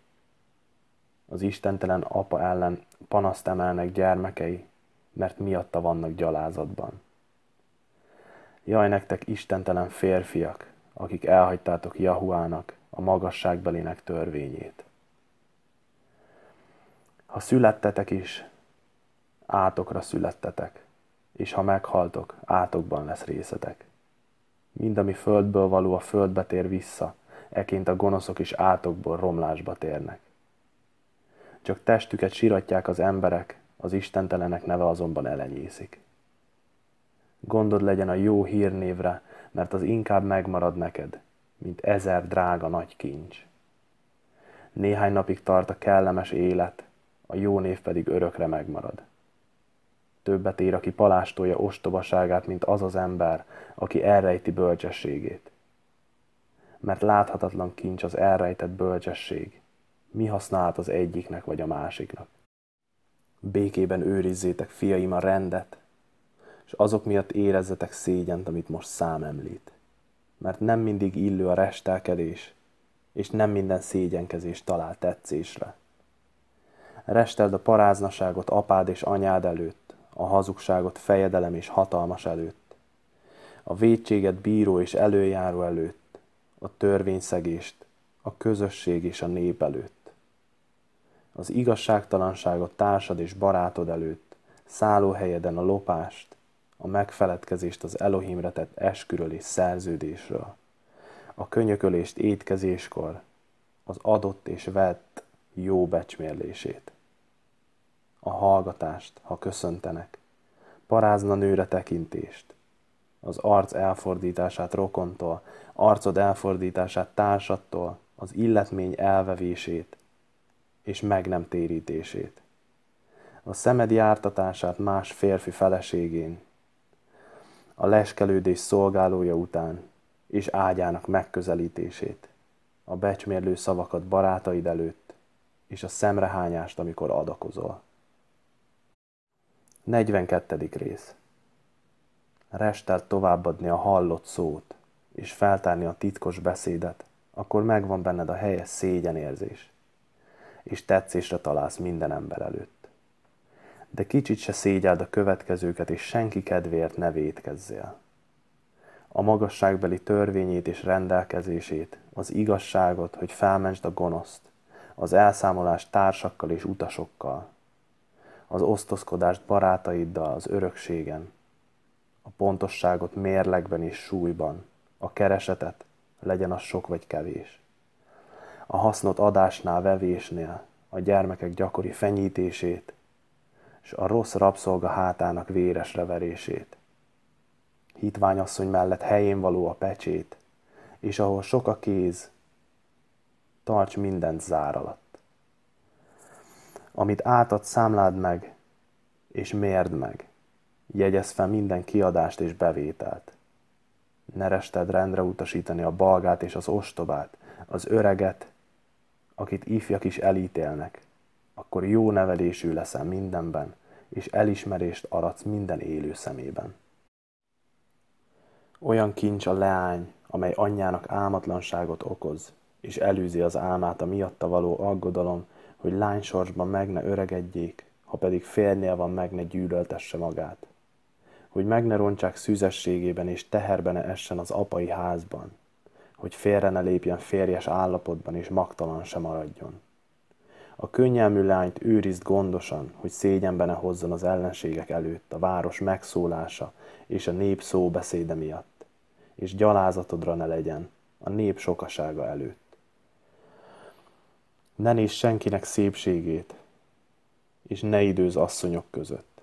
Az istentelen apa ellen panaszt emelnek gyermekei, mert miatta vannak gyalázatban. Jaj nektek istentelen férfiak, akik elhagytátok Jahuának, a magasságbelének törvényét. Ha születtetek is, átokra születtetek, és ha meghaltok, átokban lesz részetek. Mind, ami földből való, a földbe tér vissza, eként a gonoszok is átokból romlásba térnek. Csak testüket siratják az emberek, az istentelenek neve azonban elenyészik. Gondod legyen a jó hírnévre, mert az inkább megmarad neked, mint ezer drága nagy kincs. Néhány napig tart a kellemes élet, a jó név pedig örökre megmarad többet ér, aki palástolja ostobaságát, mint az az ember, aki elrejti bölcsességét. Mert láthatatlan kincs az elrejtett bölcsesség. Mi használat az egyiknek vagy a másiknak? Békében őrizzétek, fiaim, a rendet, és azok miatt érezzetek szégyent, amit most szám említ. Mert nem mindig illő a restelkedés, és nem minden szégyenkezés talál tetszésre. Resteld a paráznaságot apád és anyád előtt, a hazugságot fejedelem és hatalmas előtt, a védséget bíró és előjáró előtt, a törvényszegést, a közösség és a nép előtt, az igazságtalanságot társad és barátod előtt, szállóhelyeden a lopást, a megfeledkezést az Elohimre tett esküről és szerződésről, a könyökölést étkezéskor, az adott és vett jó becsmérlését a hallgatást, ha köszöntenek, parázna nőre tekintést, az arc elfordítását rokontól, arcod elfordítását társattól, az illetmény elvevését és meg nem térítését, a szemed jártatását más férfi feleségén, a leskelődés szolgálója után és ágyának megközelítését, a becsmérlő szavakat barátaid előtt, és a szemrehányást, amikor adakozol. 42. rész Restelt továbbadni a hallott szót, és feltárni a titkos beszédet, akkor megvan benned a helyes szégyenérzés, és tetszésre találsz minden ember előtt. De kicsit se szégyeld a következőket, és senki kedvéért ne vétkezzél. A magasságbeli törvényét és rendelkezését, az igazságot, hogy felmentsd a gonoszt, az elszámolást társakkal és utasokkal, az osztozkodást barátaiddal az örökségen, a pontosságot mérlegben és súlyban, a keresetet, legyen az sok vagy kevés. A hasznot adásnál, vevésnél, a gyermekek gyakori fenyítését, és a rossz rabszolga hátának véresre verését. Hitványasszony mellett helyén való a pecsét, és ahol sok a kéz, tarts mindent zár alatt. Amit átad, számlád meg, és mérd meg. Jegyez fel minden kiadást és bevételt. Ne rested rendre utasítani a balgát és az ostobát, az öreget, akit ifjak is elítélnek, akkor jó nevelésű leszel mindenben, és elismerést aratsz minden élő szemében. Olyan kincs a leány, amely anyjának álmatlanságot okoz, és elűzi az álmát a miatta való aggodalom, hogy lánysorsban meg ne öregedjék, ha pedig férnél van, meg ne gyűlöltesse magát. Hogy meg ne rontsák szűzességében és teherbe ne essen az apai házban, hogy félre ne lépjen férjes állapotban és magtalan sem maradjon. A könnyelmű lányt őrizd gondosan, hogy szégyenbe ne hozzon az ellenségek előtt a város megszólása és a nép szóbeszéde miatt, és gyalázatodra ne legyen a nép sokasága előtt. Ne nézz senkinek szépségét, és ne időz asszonyok között,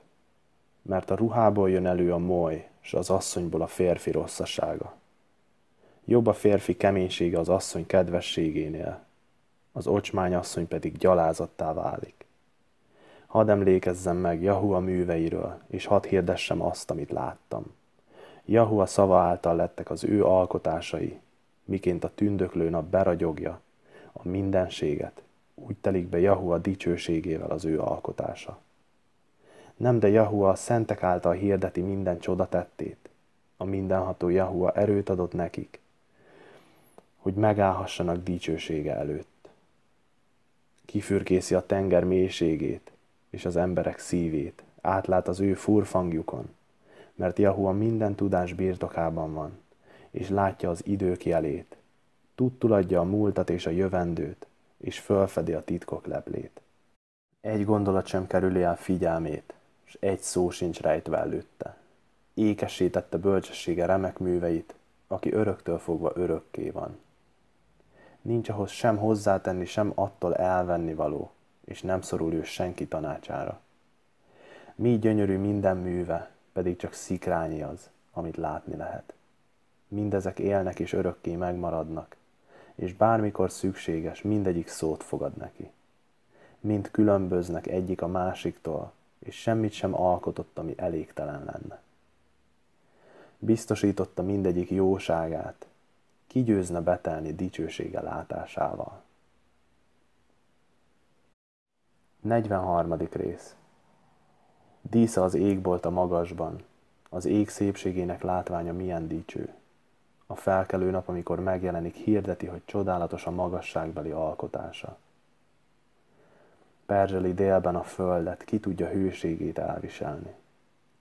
mert a ruhából jön elő a moly, és az asszonyból a férfi rosszasága. Jobb a férfi keménysége az asszony kedvességénél, az ocsmányasszony pedig gyalázattá válik. Hadd emlékezzem meg Jahua műveiről, és hadd hirdessem azt, amit láttam. Jahua szava által lettek az ő alkotásai, miként a tündöklő nap beragyogja a mindenséget, úgy telik be Jahua dicsőségével az ő alkotása. Nem de Jahua a szentek által hirdeti minden csodatettét, a mindenható Jahua erőt adott nekik, hogy megállhassanak dicsősége előtt. Kifürkészi a tenger mélységét és az emberek szívét, átlát az ő furfangjukon, mert Jahua minden tudás birtokában van, és látja az idők jelét, tudtul adja a múltat és a jövendőt, és fölfedi a titkok leplét. Egy gondolat sem kerüli el figyelmét, és egy szó sincs rejtve előtte. Ékesítette bölcsessége remek műveit, aki öröktől fogva örökké van. Nincs ahhoz sem hozzátenni, sem attól elvenni való, és nem szorul ő senki tanácsára. Mi gyönyörű minden műve, pedig csak szikrányi az, amit látni lehet. Mindezek élnek és örökké megmaradnak, és bármikor szükséges, mindegyik szót fogad neki. Mind különböznek egyik a másiktól, és semmit sem alkotott, ami elégtelen lenne. Biztosította mindegyik jóságát, kigyőzne betelni dicsősége látásával. 43. rész Dísza az égbolt a magasban, az ég szépségének látványa milyen dicső. A felkelő nap, amikor megjelenik, hirdeti, hogy csodálatos a magasságbeli alkotása. Perzseli délben a földet, ki tudja hőségét elviselni.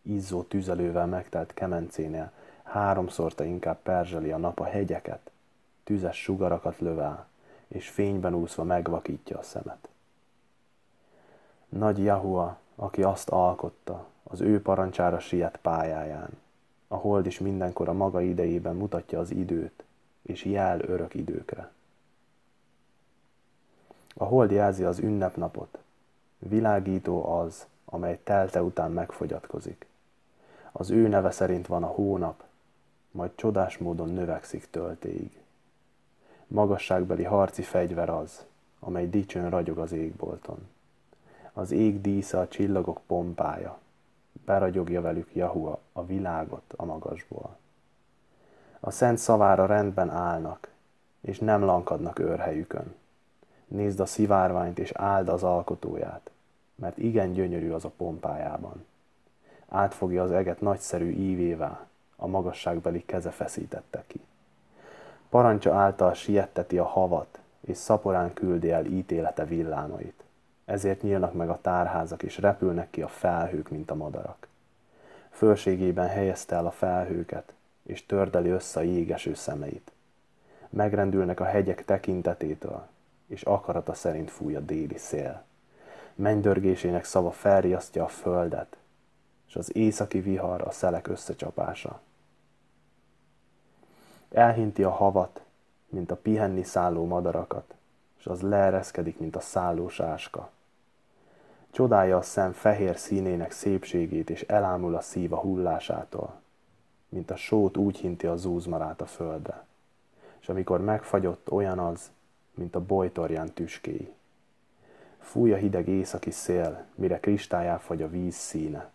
Izzó tüzelővel megtelt kemencénél háromszorta inkább perzseli a nap a hegyeket, tüzes sugarakat lövel, és fényben úszva megvakítja a szemet. Nagy Jahua, aki azt alkotta, az ő parancsára siet pályáján. A hold is mindenkor a maga idejében mutatja az időt, és jel örök időkre. A hold jelzi az ünnepnapot, világító az, amely telte után megfogyatkozik. Az ő neve szerint van a hónap, majd csodás módon növekszik töltéig. Magasságbeli harci fegyver az, amely dicsőn ragyog az égbolton. Az ég dísze a csillagok pompája, beragyogja velük Jahua a világot a magasból. A szent szavára rendben állnak, és nem lankadnak őrhelyükön. Nézd a szivárványt, és áld az alkotóját, mert igen gyönyörű az a pompájában. Átfogja az eget nagyszerű ívével, a magasságbeli keze feszítette ki. Parancsa által sietteti a havat, és szaporán küldi el ítélete villámait. Ezért nyílnak meg a tárházak, és repülnek ki a felhők, mint a madarak. Fölségében helyezte el a felhőket, és tördeli össze a jégeső szemeit. Megrendülnek a hegyek tekintetétől, és akarata szerint fúj a déli szél. Mennydörgésének szava felriasztja a földet, és az északi vihar a szelek összecsapása. Elhinti a havat, mint a pihenni szálló madarakat, és az leereszkedik, mint a szállós áska. Csodálja a szem fehér színének szépségét, és elámul a szív a hullásától, mint a sót úgy hinti a zúzmarát a földre. És amikor megfagyott, olyan az, mint a bojtorján tüskéi. Fúj a hideg északi szél, mire kristályá fagy a víz színe.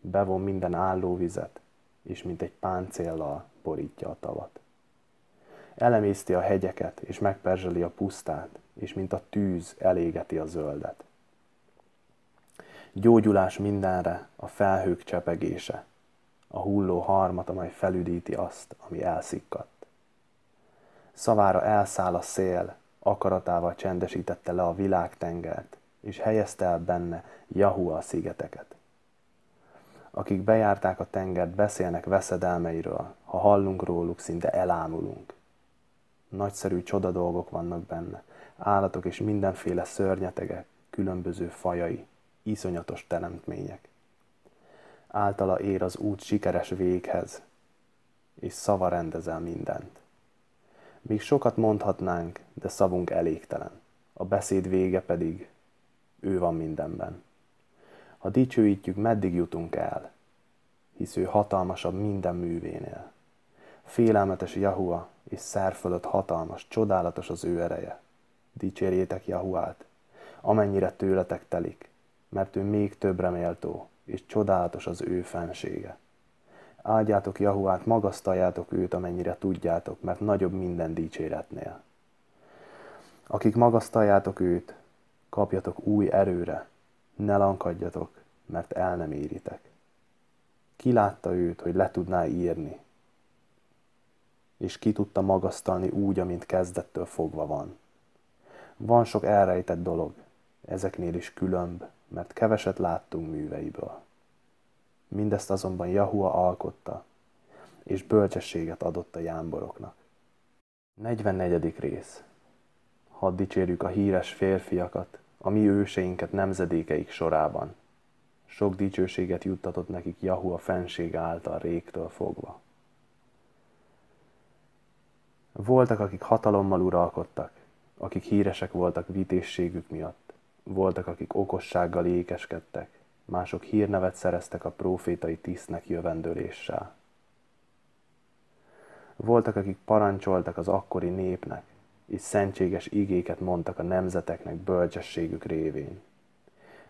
Bevon minden állóvizet, és mint egy páncéllal borítja a tavat. Elemészti a hegyeket, és megperzseli a pusztát, és mint a tűz elégeti a zöldet. Gyógyulás mindenre, a felhők csepegése, a hulló harmat, amely felüdíti azt, ami elszikkadt. Szavára elszáll a szél, akaratával csendesítette le a világtengert, és helyezte el benne Jahua szigeteket. Akik bejárták a tengert, beszélnek veszedelmeiről, ha hallunk róluk, szinte elámulunk. Nagyszerű csoda dolgok vannak benne, állatok és mindenféle szörnyetegek, különböző fajai, iszonyatos teremtmények. Általa ér az út sikeres véghez, és szava rendezel mindent. Még sokat mondhatnánk, de szavunk elégtelen. A beszéd vége pedig ő van mindenben. Ha dicsőítjük, meddig jutunk el, hisz ő hatalmasabb minden művénél. Félelmetes Jahua, és szer fölött hatalmas, csodálatos az ő ereje. Dicsérjétek Jahuát, amennyire tőletek telik, mert ő még többre méltó, és csodálatos az ő fensége. Áldjátok Jahuát, magasztaljátok őt, amennyire tudjátok, mert nagyobb minden dicséretnél. Akik magasztaljátok őt, kapjatok új erőre, ne lankadjatok, mert el nem éritek. Ki látta őt, hogy le tudná írni, és ki tudta magasztalni úgy, amint kezdettől fogva van. Van sok elrejtett dolog, ezeknél is különb, mert keveset láttunk műveiből. Mindezt azonban Jahua alkotta, és bölcsességet adott a jámboroknak. 44. rész Hadd dicsérjük a híres férfiakat, a mi őseinket nemzedékeik sorában. Sok dicsőséget juttatott nekik Jahua fenség által régtől fogva. Voltak, akik hatalommal uralkodtak, akik híresek voltak vitézségük miatt, voltak, akik okossággal ékeskedtek, mások hírnevet szereztek a profétai tisztnek jövendőléssel. Voltak, akik parancsoltak az akkori népnek, és szentséges igéket mondtak a nemzeteknek bölcsességük révén.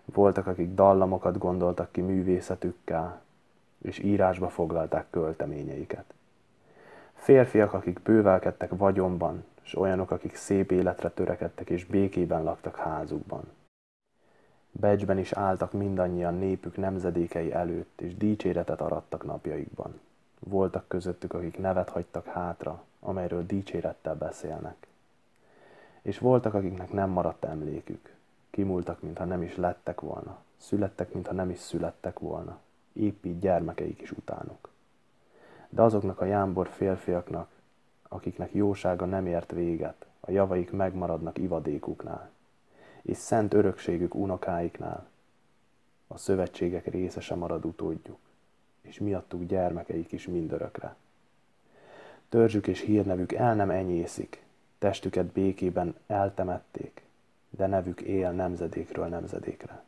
Voltak, akik dallamokat gondoltak ki művészetükkel, és írásba foglalták költeményeiket. Férfiak, akik bővelkedtek vagyonban, és olyanok, akik szép életre törekedtek és békében laktak házukban. Becsben is álltak mindannyian népük nemzedékei előtt, és dicséretet arattak napjaikban. Voltak közöttük, akik nevet hagytak hátra, amelyről dicsérettel beszélnek. És voltak, akiknek nem maradt emlékük. Kimúltak, mintha nem is lettek volna. Születtek, mintha nem is születtek volna. Épp így gyermekeik is utánuk. De azoknak a jámbor férfiaknak, akiknek jósága nem ért véget, a javaik megmaradnak ivadékuknál és szent örökségük unokáiknál. A szövetségek részese marad utódjuk, és miattuk gyermekeik is mindörökre. Törzsük és hírnevük el nem enyészik, testüket békében eltemették, de nevük él nemzedékről nemzedékre.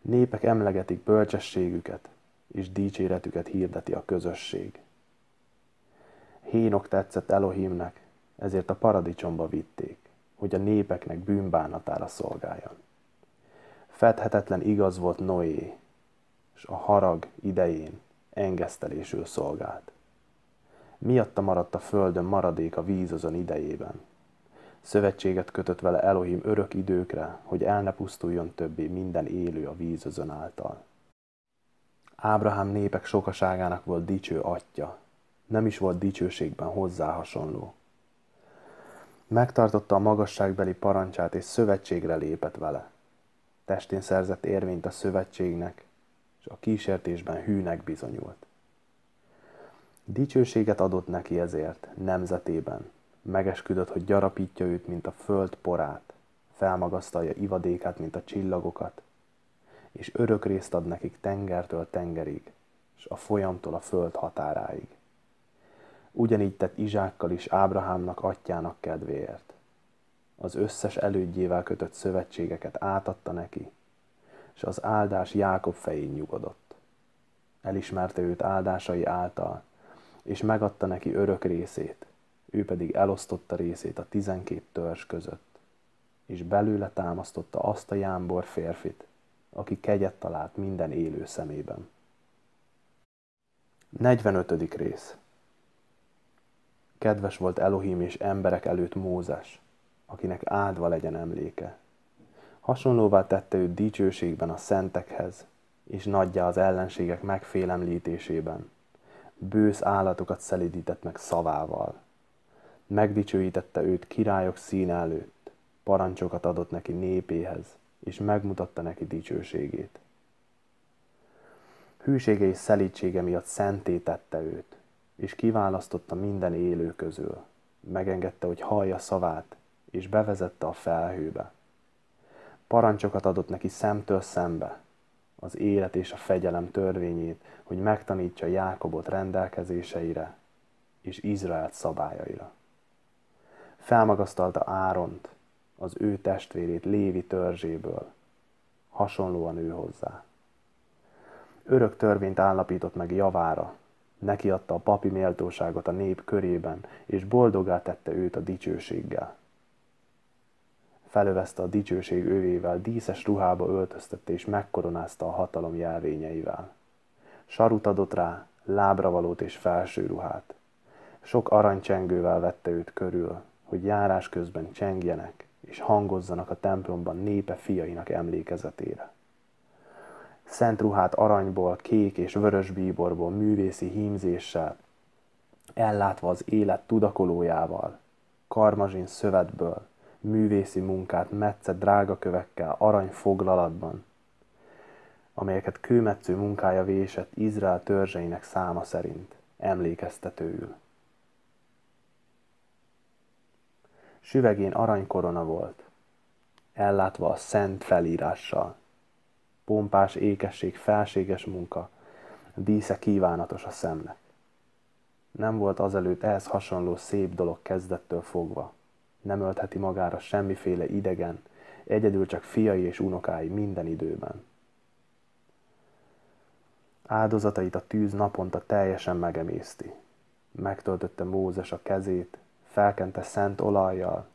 Népek emlegetik bölcsességüket, és dicséretüket hirdeti a közösség. Hénok tetszett Elohimnek, ezért a paradicsomba vitték hogy a népeknek bűnbánatára szolgáljon. Fedhetetlen igaz volt Noé, és a harag idején engesztelésül szolgált. Miatta maradt a földön maradék a vízozon idejében. Szövetséget kötött vele Elohim örök időkre, hogy el ne pusztuljon többé minden élő a vízözön által. Ábrahám népek sokaságának volt dicső atya, nem is volt dicsőségben hozzá hasonló. Megtartotta a magasságbeli parancsát és szövetségre lépett vele. Testén szerzett érvényt a szövetségnek, és a kísértésben hűnek bizonyult. Dicsőséget adott neki ezért, nemzetében. Megesküdött, hogy gyarapítja őt, mint a föld porát, felmagasztalja ivadékát, mint a csillagokat, és örök részt ad nekik tengertől tengerig, és a folyamtól a föld határáig. Ugyanígy tett Izsákkal is Ábrahámnak atyának kedvéért. Az összes elődjével kötött szövetségeket átadta neki, és az áldás Jákob fején nyugodott. Elismerte őt áldásai által, és megadta neki örök részét, ő pedig elosztotta részét a tizenkét törzs között, és belőle támasztotta azt a jámbor férfit, aki kegyet talált minden élő szemében. 45. rész Kedves volt Elohim és emberek előtt Mózes, akinek áldva legyen emléke. Hasonlóvá tette őt dicsőségben a szentekhez, és nagyjá az ellenségek megfélemlítésében. Bősz állatokat szelidített meg szavával. Megdicsőítette őt királyok színe előtt, parancsokat adott neki népéhez, és megmutatta neki dicsőségét. Hűsége és szelítsége miatt szenté tette őt, és kiválasztotta minden élő közül. Megengedte, hogy hallja szavát, és bevezette a felhőbe. Parancsokat adott neki szemtől szembe, az élet és a fegyelem törvényét, hogy megtanítsa Jákobot rendelkezéseire, és Izraelt szabályaira. Felmagasztalta Áront, az ő testvérét Lévi törzséből, hasonlóan ő hozzá. Örök törvényt állapított meg javára, neki adta a papi méltóságot a nép körében, és boldogá tette őt a dicsőséggel. Felövezte a dicsőség övével, díszes ruhába öltöztette és megkoronázta a hatalom jelvényeivel. Sarut adott rá, lábravalót és felső ruhát. Sok aranycsengővel vette őt körül, hogy járás közben csengjenek, és hangozzanak a templomban népe fiainak emlékezetére. Szent ruhát aranyból, kék és vörös bíborból, művészi hímzéssel, ellátva az élet tudakolójával, karmazsin szövetből, művészi munkát metszett drágakövekkel, aranyfoglalatban, amelyeket kőmetsző munkája vésett Izrael törzseinek száma szerint, emlékeztetőül. Süvegén aranykorona volt, ellátva a szent felírással. Pompás ékesség, felséges munka, dísze kívánatos a szemnek. Nem volt azelőtt ehhez hasonló szép dolog kezdettől fogva. Nem öltheti magára semmiféle idegen, egyedül csak fiai és unokái minden időben. Áldozatait a tűz naponta teljesen megemészti. Megtöltötte Mózes a kezét, felkente szent olajjal,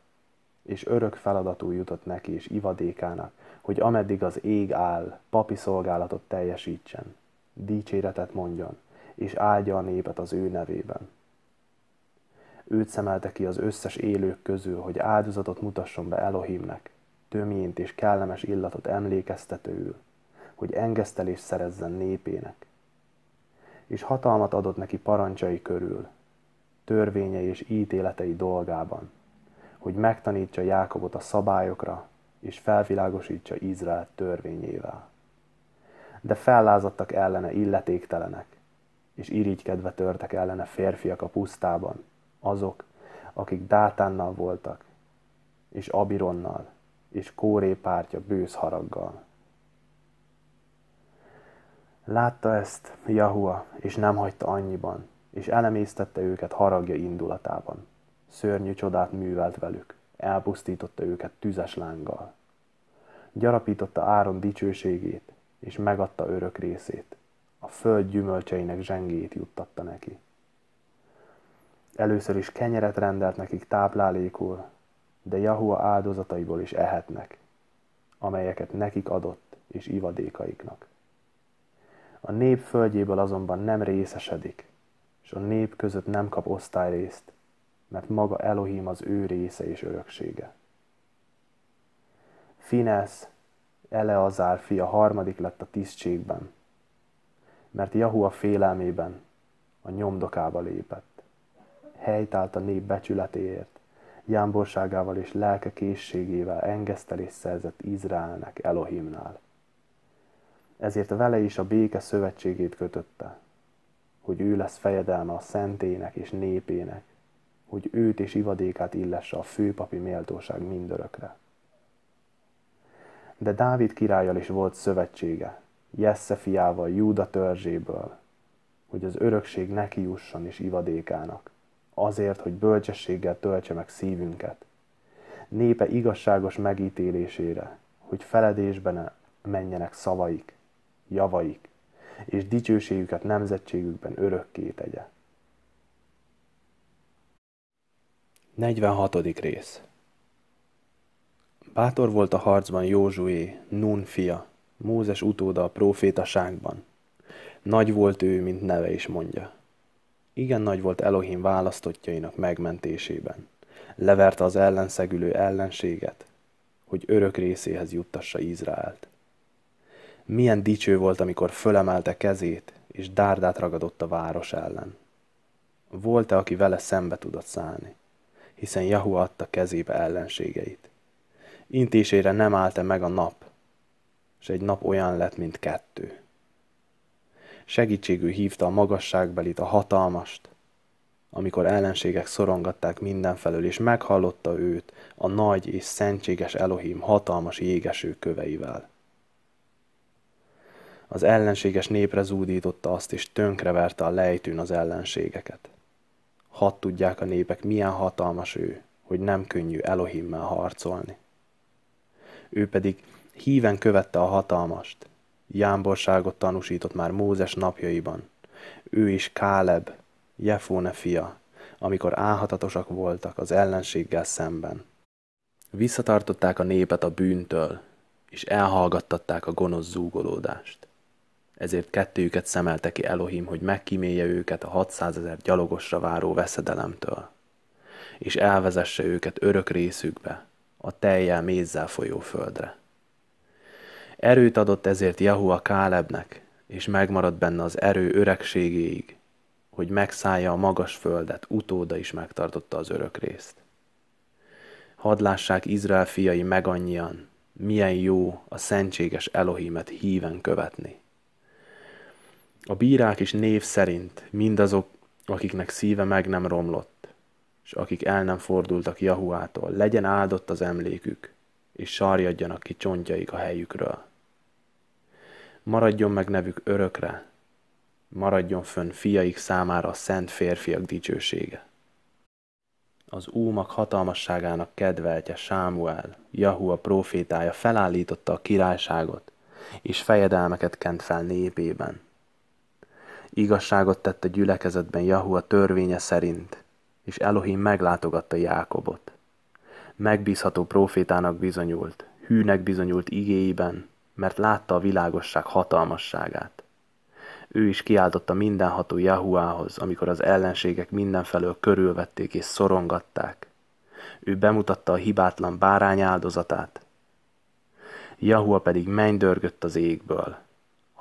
és örök feladatú jutott neki és ivadékának, hogy ameddig az ég áll, papi szolgálatot teljesítsen, dicséretet mondjon, és áldja a népet az ő nevében. Őt szemelte ki az összes élők közül, hogy áldozatot mutasson be Elohimnek, tömjént és kellemes illatot emlékeztetőül, hogy engesztelést szerezzen népének. És hatalmat adott neki parancsai körül, törvényei és ítéletei dolgában, hogy megtanítsa Jákobot a szabályokra, és felvilágosítsa Izrael törvényével. De fellázadtak ellene illetéktelenek, és irigykedve törtek ellene férfiak a pusztában, azok, akik Dátánnal voltak, és Abironnal, és Kóré pártja bősz haraggal. Látta ezt Jahua, és nem hagyta annyiban, és elemésztette őket haragja indulatában. Szörnyű csodát művelt velük, elpusztította őket tüzes lánggal. Gyarapította Áron dicsőségét, és megadta örök részét. A föld gyümölcseinek zsengét juttatta neki. Először is kenyeret rendelt nekik táplálékul, de Jahua áldozataiból is ehetnek, amelyeket nekik adott és ivadékaiknak. A nép földjéből azonban nem részesedik, és a nép között nem kap osztályrészt, mert maga Elohim az ő része és öröksége. Finesz, Eleazár fia harmadik lett a tisztségben, mert Jahua félelmében a nyomdokába lépett. Helytált a nép becsületéért, jámborságával és lelke készségével engesztelést szerzett Izraelnek Elohimnál. Ezért vele is a béke szövetségét kötötte, hogy ő lesz fejedelme a szentének és népének, hogy őt és ivadékát illesse a főpapi méltóság mindörökre. De Dávid királyjal is volt szövetsége, Jesse fiával Júda törzséből, hogy az örökség neki jusson is ivadékának, azért, hogy bölcsességgel töltse meg szívünket, népe igazságos megítélésére, hogy feledésben menjenek szavaik, javaik, és dicsőségüket nemzetségükben örökké tegye. 46. rész Bátor volt a harcban Józsué, Nun fia, Mózes utóda a profétaságban. Nagy volt ő, mint neve is mondja. Igen nagy volt Elohim választottjainak megmentésében. Leverte az ellenszegülő ellenséget, hogy örök részéhez juttassa Izraelt. Milyen dicső volt, amikor fölemelte kezét, és dárdát ragadott a város ellen. Volt-e, aki vele szembe tudott szállni, hiszen Jahu adta kezébe ellenségeit. Intésére nem állt -e meg a nap, és egy nap olyan lett, mint kettő. Segítségül hívta a magasságbelit, a hatalmast, amikor ellenségek szorongatták mindenfelől, és meghallotta őt a nagy és szentséges Elohim hatalmas jégeső köveivel. Az ellenséges népre zúdította azt, és tönkreverte a lejtőn az ellenségeket. Hadd tudják a népek, milyen hatalmas ő, hogy nem könnyű Elohimmel harcolni. Ő pedig híven követte a hatalmast, jámborságot tanúsított már Mózes napjaiban. Ő is Káleb, Jefóne fia, amikor álhatatosak voltak az ellenséggel szemben. Visszatartották a népet a bűntől, és elhallgattatták a gonosz zúgolódást. Ezért kettőjüket szemelte ki Elohim, hogy megkímélje őket a 600 ezer gyalogosra váró veszedelemtől, és elvezesse őket örök részükbe, a teljel mézzel folyó földre. Erőt adott ezért Jahua Kálebnek, és megmaradt benne az erő öregségéig, hogy megszállja a magas földet, utóda is megtartotta az örök részt. Hadd lássák Izrael fiai meg annyian, milyen jó a szentséges Elohimet híven követni. A bírák is név szerint mindazok, akiknek szíve meg nem romlott, és akik el nem fordultak Jahuától, legyen áldott az emlékük, és sarjadjanak ki csontjaik a helyükről. Maradjon meg nevük örökre, maradjon fönn fiaik számára a szent férfiak dicsősége. Az úmak hatalmasságának kedveltje Sámuel, Jahua profétája felállította a királyságot, és fejedelmeket kent fel népében. Igazságot tett a gyülekezetben Jahua törvénye szerint, és Elohim meglátogatta Jákobot. Megbízható profétának bizonyult, hűnek bizonyult igéiben, mert látta a világosság hatalmasságát. Ő is kiáltotta mindenható Jahuához, amikor az ellenségek mindenfelől körülvették és szorongatták. Ő bemutatta a hibátlan bárány áldozatát. Jahua pedig mennydörgött az égből.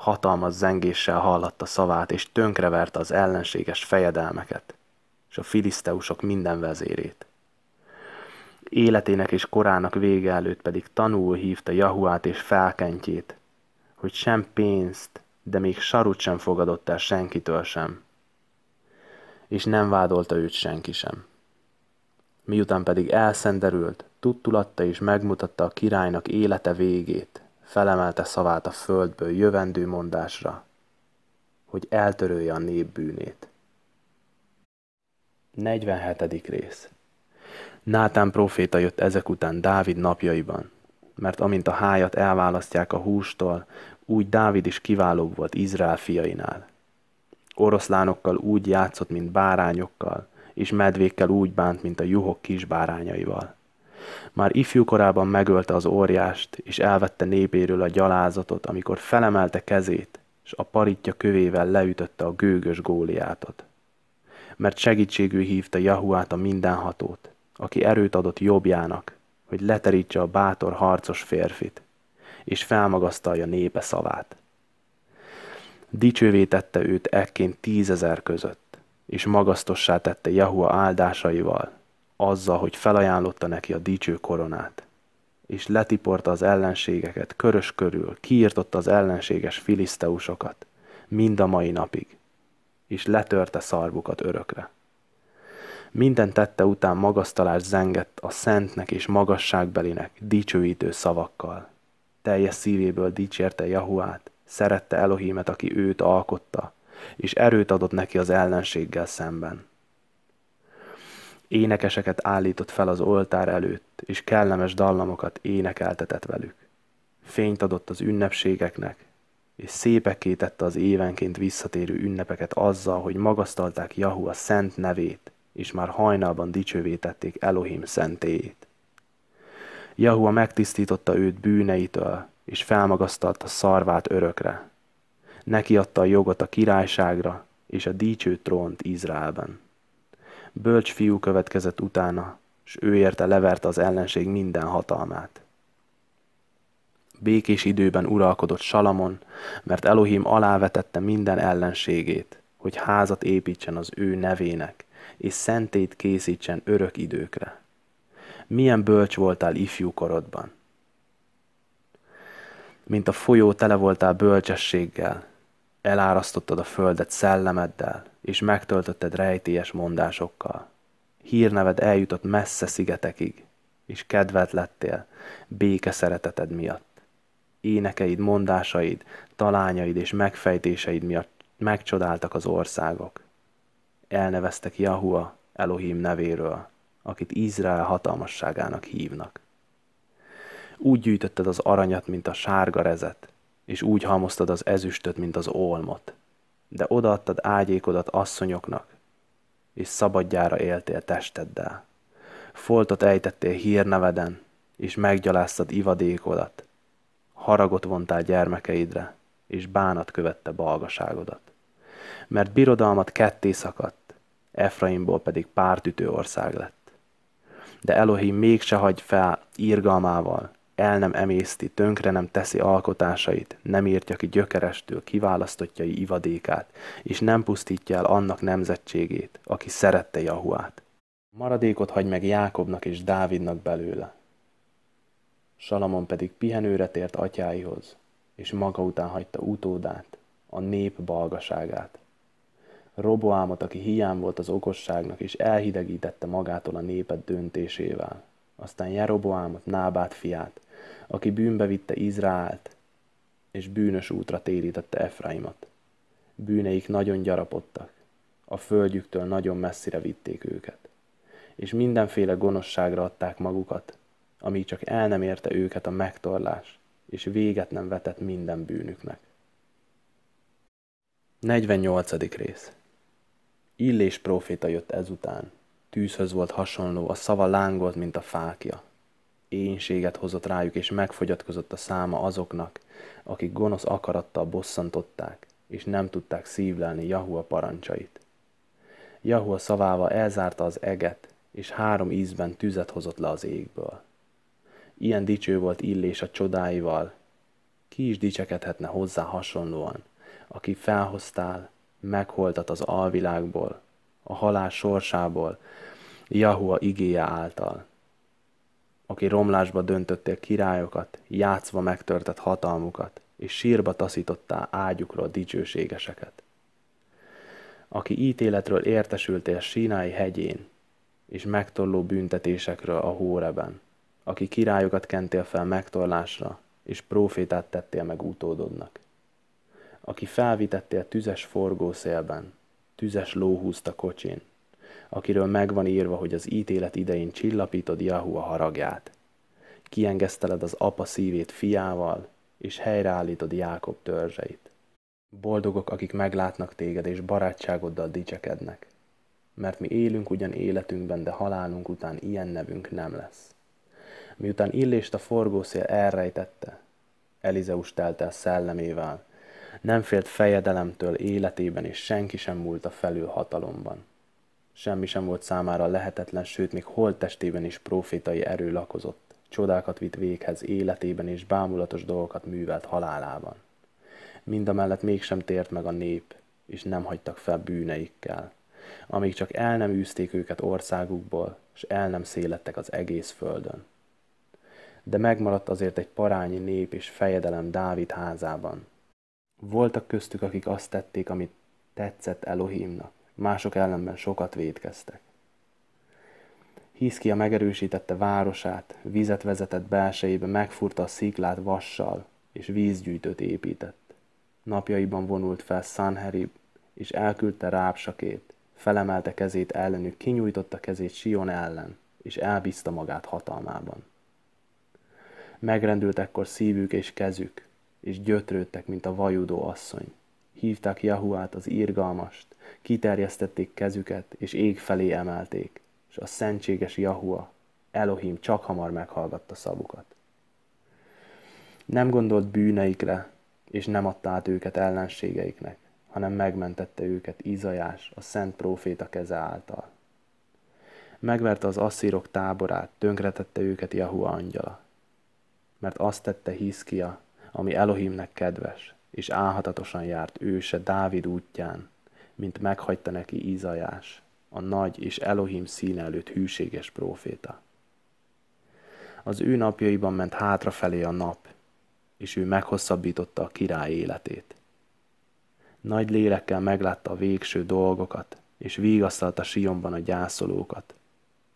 Hatalmas zengéssel hallatta szavát, és tönkreverte az ellenséges fejedelmeket, és a filiszteusok minden vezérét. Életének és korának vége előtt pedig tanul hívta Jahuát és felkentjét, hogy sem pénzt, de még sarut sem fogadott el senkitől sem, és nem vádolta őt senki sem. Miután pedig elszenderült, tudtulatta és megmutatta a királynak élete végét, felemelte szavát a földből jövendő mondásra, hogy eltörölje a nép bűnét. 47. rész Nátán proféta jött ezek után Dávid napjaiban, mert amint a hájat elválasztják a hústól, úgy Dávid is kiválóbb volt Izrael fiainál. Oroszlánokkal úgy játszott, mint bárányokkal, és medvékkel úgy bánt, mint a juhok kis bárányaival. Már ifjú korában megölte az óriást, és elvette népéről a gyalázatot, amikor felemelte kezét, és a paritja kövével leütötte a gőgös góliátot. Mert segítségű hívta Jahuát a mindenhatót, aki erőt adott jobbjának, hogy leterítse a bátor harcos férfit, és felmagasztalja népe szavát. Dicsővé tette őt ekként tízezer között, és magasztossá tette Jahua áldásaival, azzal, hogy felajánlotta neki a dicső koronát, és letiporta az ellenségeket körös körül, kiirtotta az ellenséges filiszteusokat, mind a mai napig, és letörte szarvukat örökre. Minden tette után magasztalás zengett a szentnek és magasságbelinek dicsőítő szavakkal. Teljes szívéből dicsérte Jahuát, szerette Elohimet, aki őt alkotta, és erőt adott neki az ellenséggel szemben. Énekeseket állított fel az oltár előtt, és kellemes dallamokat énekeltetett velük. Fényt adott az ünnepségeknek, és szépekké tette az évenként visszatérő ünnepeket azzal, hogy magasztalták Jahua szent nevét, és már hajnalban dicsővé tették Elohim szentélyét. Jahua megtisztította őt bűneitől, és felmagasztalta szarvát örökre. Neki adta a jogot a királyságra, és a dícső trónt Izraelben. Bölcs fiú következett utána, és ő érte leverte az ellenség minden hatalmát. Békés időben uralkodott Salamon, mert Elohim alávetette minden ellenségét, hogy házat építsen az ő nevének, és szentét készítsen örök időkre. Milyen bölcs voltál ifjú korodban! Mint a folyó tele voltál bölcsességgel, elárasztottad a földet szellemeddel, és megtöltötted rejtélyes mondásokkal. Hírneved eljutott messze szigetekig, és kedvet lettél béke szereteted miatt. Énekeid, mondásaid, talányaid és megfejtéseid miatt megcsodáltak az országok. Elneveztek Jahua Elohim nevéről, akit Izrael hatalmasságának hívnak. Úgy gyűjtötted az aranyat, mint a sárga rezet, és úgy halmoztad az ezüstöt, mint az olmot. De odaadtad ágyékodat asszonyoknak, és szabadjára éltél testeddel. Foltot ejtettél hírneveden, és meggyaláztad ivadékodat. Haragot vontál gyermekeidre, és bánat követte balgaságodat. Mert birodalmat ketté szakadt, Efraimból pedig pártütő ország lett. De Elohim mégse hagy fel írgalmával, el nem emészti, tönkre nem teszi alkotásait, nem írtja ki gyökerestől kiválasztottjai ivadékát, és nem pusztítja el annak nemzetségét, aki szerette Jahuát. Maradékot hagy meg Jákobnak és Dávidnak belőle. Salamon pedig pihenőre tért atyáihoz, és maga után hagyta utódát, a nép balgaságát. Roboámot, aki hiány volt az okosságnak, és elhidegítette magától a népet döntésével. Aztán Jeroboámot, Nábát fiát, aki bűnbe vitte Izraelt, és bűnös útra térítette Efraimot. Bűneik nagyon gyarapodtak, a földjüktől nagyon messzire vitték őket, és mindenféle gonoszságra adták magukat, amíg csak el nem érte őket a megtorlás, és véget nem vetett minden bűnüknek. 48. rész Illés próféta jött ezután. Tűzhöz volt hasonló, a szava lángolt, mint a fákja. Énséget hozott rájuk, és megfogyatkozott a száma azoknak, akik gonosz akarattal bosszantották, és nem tudták szívlelni Jahua parancsait. Jahua szavával elzárta az eget, és három ízben tüzet hozott le az égből. Ilyen dicső volt Illés a csodáival, ki is dicsekedhetne hozzá hasonlóan, aki felhoztál, megholtat az alvilágból, a halál sorsából, Jahua igéje által, aki romlásba döntöttél királyokat, játszva megtörtett hatalmukat, és sírba taszítottál ágyukról dicsőségeseket. Aki ítéletről értesültél Sínái hegyén, és megtorló büntetésekről a Hóreben, aki királyokat kentél fel megtorlásra, és profétát tettél meg utódodnak. Aki felvitettél tüzes forgószélben, tüzes ló húzta kocsin, akiről megvan írva, hogy az ítélet idején csillapítod Jahu a haragját. Kiengeszteled az apa szívét fiával, és helyreállítod Jákob törzseit. Boldogok, akik meglátnak téged, és barátságoddal dicsekednek. Mert mi élünk ugyan életünkben, de halálunk után ilyen nevünk nem lesz. Miután Illést a forgószél elrejtette, Elizeus telt el szellemével, nem félt fejedelemtől életében, és senki sem múlt a felül hatalomban. Semmi sem volt számára lehetetlen, sőt, még holttestében is profétai erő lakozott. Csodákat vitt véghez életében, és bámulatos dolgokat művelt halálában. Mindamellett mégsem tért meg a nép, és nem hagytak fel bűneikkel, amíg csak el nem űzték őket országukból, és el nem szélettek az egész földön. De megmaradt azért egy parányi nép és fejedelem Dávid házában, voltak köztük, akik azt tették, amit tetszett Elohimnak, mások ellenben sokat védkeztek. Hiszkia megerősítette városát, vizet vezetett belsejébe, megfurta a sziklát vassal, és vízgyűjtőt épített. Napjaiban vonult fel Sanherib, és elküldte Rábsakét, felemelte kezét ellenük, kinyújtotta kezét Sion ellen, és elbízta magát hatalmában. Megrendült ekkor szívük és kezük, és gyötrődtek, mint a vajudó asszony. Hívták Jahuát az írgalmast, kiterjesztették kezüket, és ég felé emelték, és a szentséges Jahua, Elohim csak hamar meghallgatta szavukat. Nem gondolt bűneikre, és nem adta át őket ellenségeiknek, hanem megmentette őket Izajás, a szent próféta keze által. Megverte az asszírok táborát, tönkretette őket Jahua angyala. Mert azt tette Hiszkia, ami Elohimnek kedves, és álhatatosan járt őse Dávid útján, mint meghagyta neki Izajás, a nagy és Elohim színe előtt hűséges próféta. Az ő napjaiban ment hátrafelé a nap, és ő meghosszabbította a király életét. Nagy lélekkel meglátta a végső dolgokat, és vigasztalta Sionban a gyászolókat.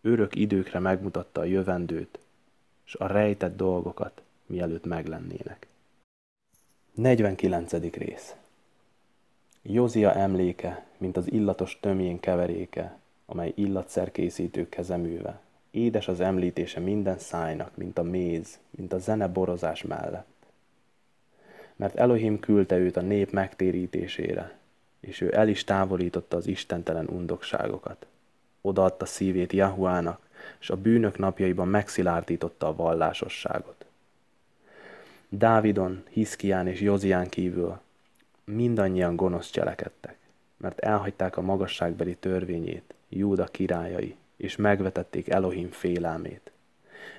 Örök időkre megmutatta a jövendőt, és a rejtett dolgokat, mielőtt meglennének. 49. rész Józia emléke, mint az illatos tömjén keveréke, amely illatszerkészítők kezeműve. Édes az említése minden szájnak, mint a méz, mint a zene borozás mellett mert Elohim küldte őt a nép megtérítésére, és ő el is távolította az istentelen undokságokat. Odaadta szívét Jahuának, és a bűnök napjaiban megszilárdította a vallásosságot. Dávidon, Hiszkián és Jozián kívül mindannyian gonosz cselekedtek, mert elhagyták a magasságbeli törvényét, Júda királyai, és megvetették Elohim félelmét.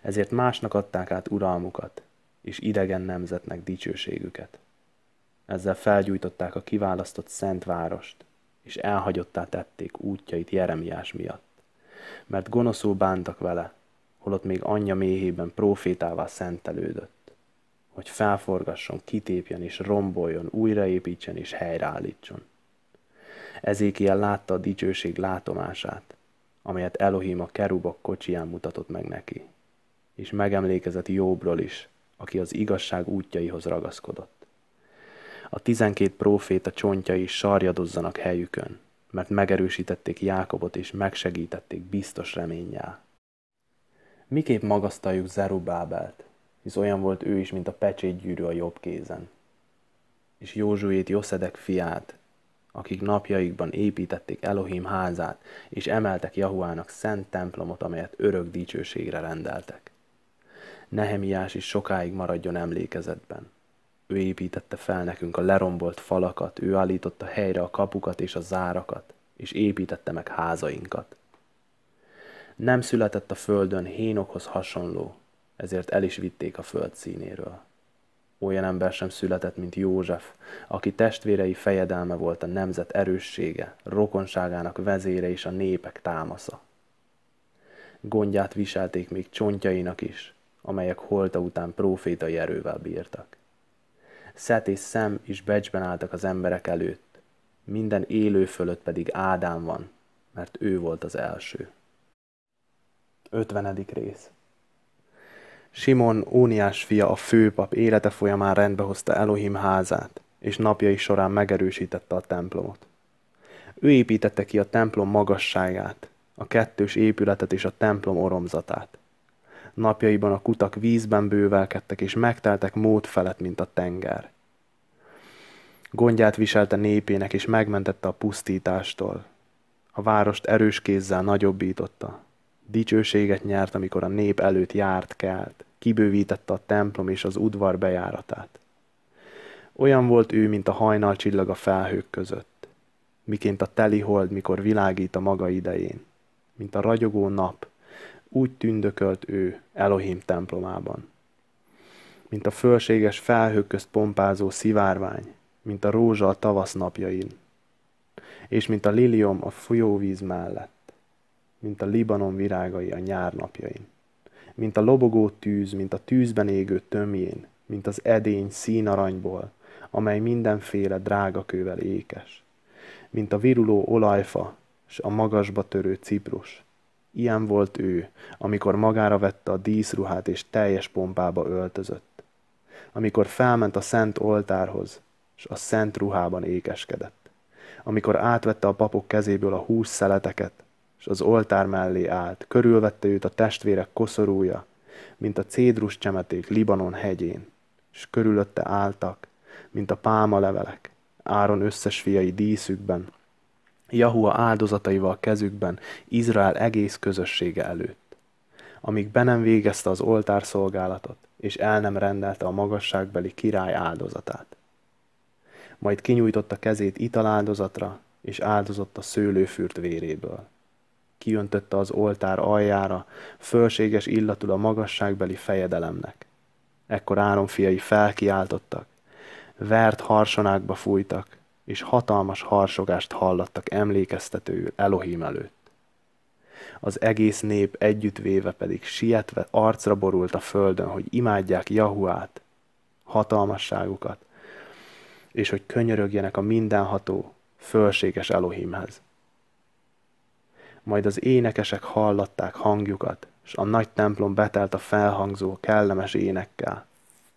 Ezért másnak adták át uralmukat, és idegen nemzetnek dicsőségüket. Ezzel felgyújtották a kiválasztott szent várost, és elhagyottá tették útjait Jeremiás miatt. Mert gonoszul bántak vele, holott még anyja méhében profétává szentelődött, hogy felforgasson, kitépjen és romboljon, újraépítsen és helyreállítson. Ezékiel látta a dicsőség látomását, amelyet Elohim a kerubok kocsiján mutatott meg neki, és megemlékezett Jobbról is, aki az igazság útjaihoz ragaszkodott. A tizenkét próféta csontjai sarjadozzanak helyükön, mert megerősítették Jákobot és megsegítették biztos reménnyel. Miképp magasztaljuk Zerubábelt, hisz olyan volt ő is, mint a pecsétgyűrű a jobb kézen. És Józsuét Joszedek fiát, akik napjaikban építették Elohim házát, és emeltek Jahuának szent templomot, amelyet örök dicsőségre rendeltek. Nehemiás is sokáig maradjon emlékezetben. Ő építette fel nekünk a lerombolt falakat, ő állította helyre a kapukat és a zárakat, és építette meg házainkat. Nem született a földön hénokhoz hasonló, ezért el is vitték a föld színéről. Olyan ember sem született, mint József, aki testvérei fejedelme volt a nemzet erőssége, rokonságának vezére és a népek támasza. Gondját viselték még csontjainak is, amelyek holta után profétai erővel bírtak. Szet és szem is becsben álltak az emberek előtt, minden élő fölött pedig Ádám van, mert ő volt az első. 50. rész Simon, Óniás fia, a főpap élete folyamán rendbe hozta Elohim házát, és napjai során megerősítette a templomot. Ő építette ki a templom magasságát, a kettős épületet és a templom oromzatát. Napjaiban a kutak vízben bővelkedtek, és megteltek mód felett, mint a tenger. Gondját viselte népének, és megmentette a pusztítástól. A várost erős kézzel nagyobbította. Dicsőséget nyert, amikor a nép előtt járt kelt. Kibővítette a templom és az udvar bejáratát. Olyan volt ő, mint a hajnal csillag a felhők között. Miként a teli hold, mikor világít a maga idején. Mint a ragyogó nap, úgy tündökölt ő Elohim templomában. Mint a fölséges felhők közt pompázó szivárvány, mint a rózsa a tavasz napjain, és mint a lilium a folyóvíz mellett, mint a Libanon virágai a nyár napjain, mint a lobogó tűz, mint a tűzben égő tömjén, mint az edény színaranyból, amely mindenféle drágakővel ékes, mint a viruló olajfa, s a magasba törő ciprus, Ilyen volt ő, amikor magára vette a díszruhát és teljes pompába öltözött. Amikor felment a szent oltárhoz, és a szent ruhában ékeskedett. Amikor átvette a papok kezéből a hús szeleteket, és az oltár mellé állt, körülvette őt a testvérek koszorúja, mint a cédrus csemeték Libanon hegyén, és körülötte álltak, mint a pálmalevelek, Áron összes fiai díszükben, Jahua áldozataival kezükben Izrael egész közössége előtt. Amíg be nem végezte az oltár szolgálatot, és el nem rendelte a magasságbeli király áldozatát. Majd kinyújtotta kezét italáldozatra, és áldozott a szőlőfürt véréből. Kiöntötte az oltár aljára, fölséges illatul a magasságbeli fejedelemnek. Ekkor Áron fiai felkiáltottak, vert harsonákba fújtak, és hatalmas harsogást hallattak emlékeztetőül Elohim előtt. Az egész nép együttvéve pedig sietve arcra borult a földön, hogy imádják Jahuát, hatalmasságukat, és hogy könyörögjenek a mindenható, fölséges Elohimhez. Majd az énekesek hallatták hangjukat, és a nagy templom betelt a felhangzó, kellemes énekkel.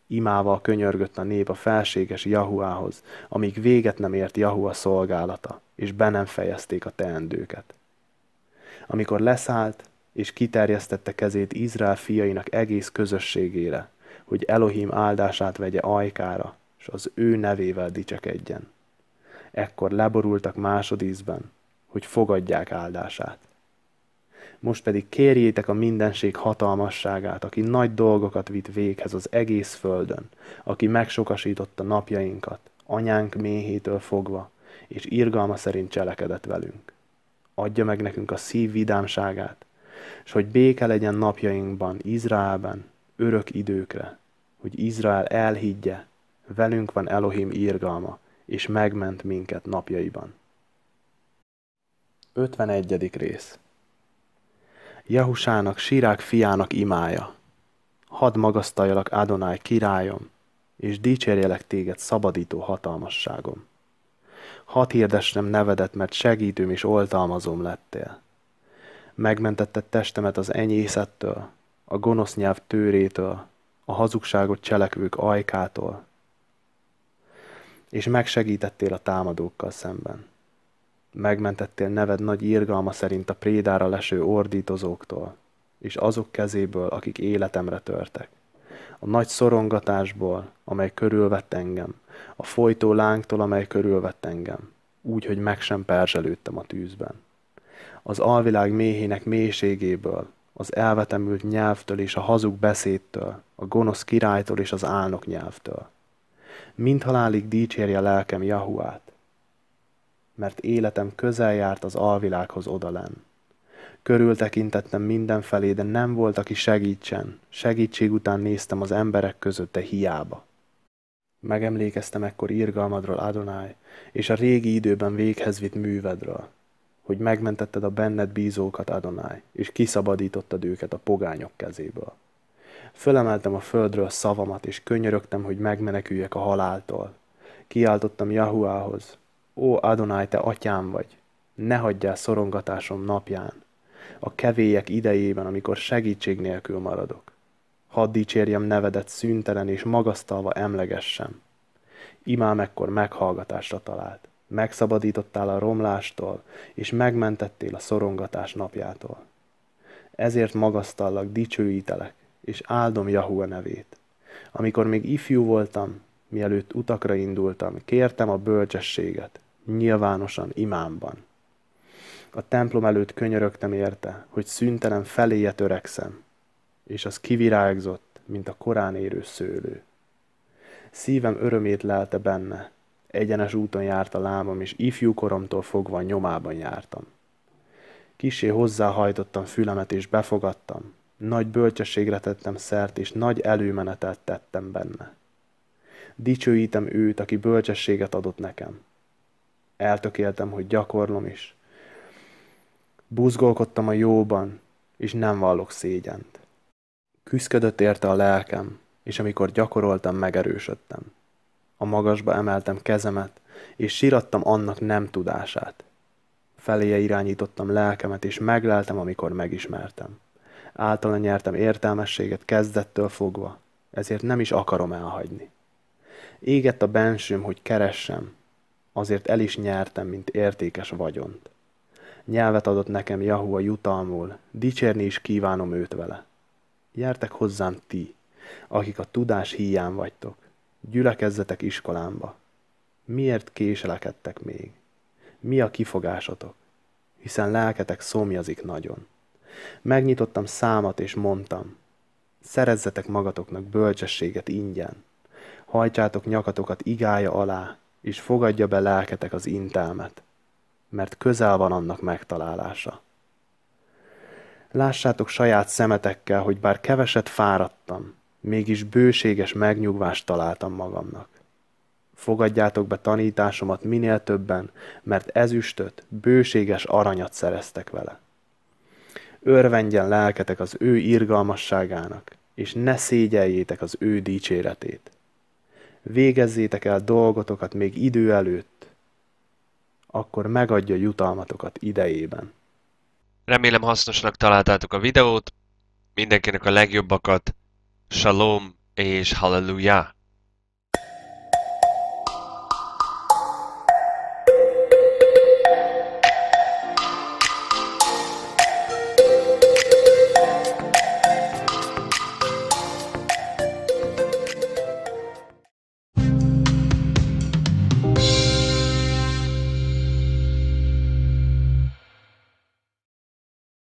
Imával könyörgött a nép a felséges Jahuához, amíg véget nem ért Jahua szolgálata, és be nem fejezték a teendőket. Amikor leszállt, és kiterjesztette kezét Izrael fiainak egész közösségére, hogy Elohim áldását vegye ajkára, és az ő nevével dicsekedjen. Ekkor leborultak másodízben, hogy fogadják áldását. Most pedig kérjétek a mindenség hatalmasságát, aki nagy dolgokat vitt véghez az egész földön, aki megsokasította napjainkat, anyánk méhétől fogva, és irgalma szerint cselekedett velünk. Adja meg nekünk a szív vidámságát, és hogy béke legyen napjainkban, Izraelben, örök időkre, hogy Izrael elhiggye, velünk van Elohim írgalma, és megment minket napjaiban. 51. rész Jahusának, Sirák fiának imája. Hadd magasztaljalak Adonai királyom, és dicsérjelek téged szabadító hatalmasságom. Hadd hirdessem nevedet, mert segítőm és oltalmazom lettél. Megmentetted testemet az enyészettől, a gonosz nyelv tőrétől, a hazugságot cselekvők ajkától, és megsegítettél a támadókkal szemben. Megmentettél neved nagy írgalma szerint a prédára leső ordítozóktól, és azok kezéből, akik életemre törtek. A nagy szorongatásból, amely körülvett engem, a folytó lángtól, amely körülvett engem, úgy, hogy meg sem perzselődtem a tűzben. Az alvilág méhének mélységéből, az elvetemült nyelvtől és a hazug beszédtől, a gonosz királytól és az álnok nyelvtől. Mind halálig dicsérje lelkem Jahuát, mert életem közel járt az alvilághoz odalen. Körültekintettem mindenfelé, de nem volt, aki segítsen. Segítség után néztem az emberek között, de hiába. Megemlékeztem ekkor írgalmadról, Adonai, és a régi időben véghez vitt művedről, hogy megmentetted a benned bízókat, Adonai, és kiszabadítottad őket a pogányok kezéből. Fölemeltem a földről szavamat, és könyörögtem, hogy megmeneküljek a haláltól. Kiáltottam Jahuához, Ó Adonai, te atyám vagy, ne hagyjál szorongatásom napján, a kevélyek idejében, amikor segítség nélkül maradok. Hadd dicsérjem nevedet szüntelen és magasztalva emlegessem. Imám ekkor meghallgatásra talált. Megszabadítottál a romlástól, és megmentettél a szorongatás napjától. Ezért magasztallak, dicsőítelek, és áldom Jahua nevét. Amikor még ifjú voltam, mielőtt utakra indultam, kértem a bölcsességet, nyilvánosan imámban. A templom előtt könyörögtem érte, hogy szüntelen feléje törekszem, és az kivirágzott, mint a korán érő szőlő. Szívem örömét lelte benne, egyenes úton járt a lábam, és ifjú koromtól fogva nyomában jártam. Kisé hozzáhajtottam fülemet, és befogadtam, nagy bölcsességre tettem szert, és nagy előmenetet tettem benne. Dicsőítem őt, aki bölcsességet adott nekem. Eltökéltem, hogy gyakorlom is. Buzgolkodtam a jóban, és nem vallok szégyent. Küszködött érte a lelkem, és amikor gyakoroltam, megerősödtem. A magasba emeltem kezemet, és sírattam annak nem tudását. Feléje irányítottam lelkemet, és megleltem, amikor megismertem. Általa nyertem értelmességet kezdettől fogva, ezért nem is akarom elhagyni. Égett a bensőm, hogy keressem, azért el is nyertem, mint értékes vagyont. Nyelvet adott nekem Jahua jutalmul, dicsérni is kívánom őt vele. Gyertek hozzám ti, akik a tudás híján vagytok, gyülekezzetek iskolámba. Miért késelekedtek még? Mi a kifogásotok? Hiszen lelketek szomjazik nagyon. Megnyitottam számat és mondtam, szerezzetek magatoknak bölcsességet ingyen, hajtsátok nyakatokat igája alá, és fogadja be lelketek az intelmet, mert közel van annak megtalálása. Lássátok saját szemetekkel, hogy bár keveset fáradtam, mégis bőséges megnyugvást találtam magamnak. Fogadjátok be tanításomat minél többen, mert ezüstöt, bőséges aranyat szereztek vele. Örvendjen lelketek az ő irgalmasságának, és ne szégyeljétek az ő dicséretét. Végezzétek el dolgotokat még idő előtt, akkor megadja jutalmatokat idejében. Remélem hasznosnak találtátok a videót, mindenkinek a legjobbakat, shalom és hallelujah!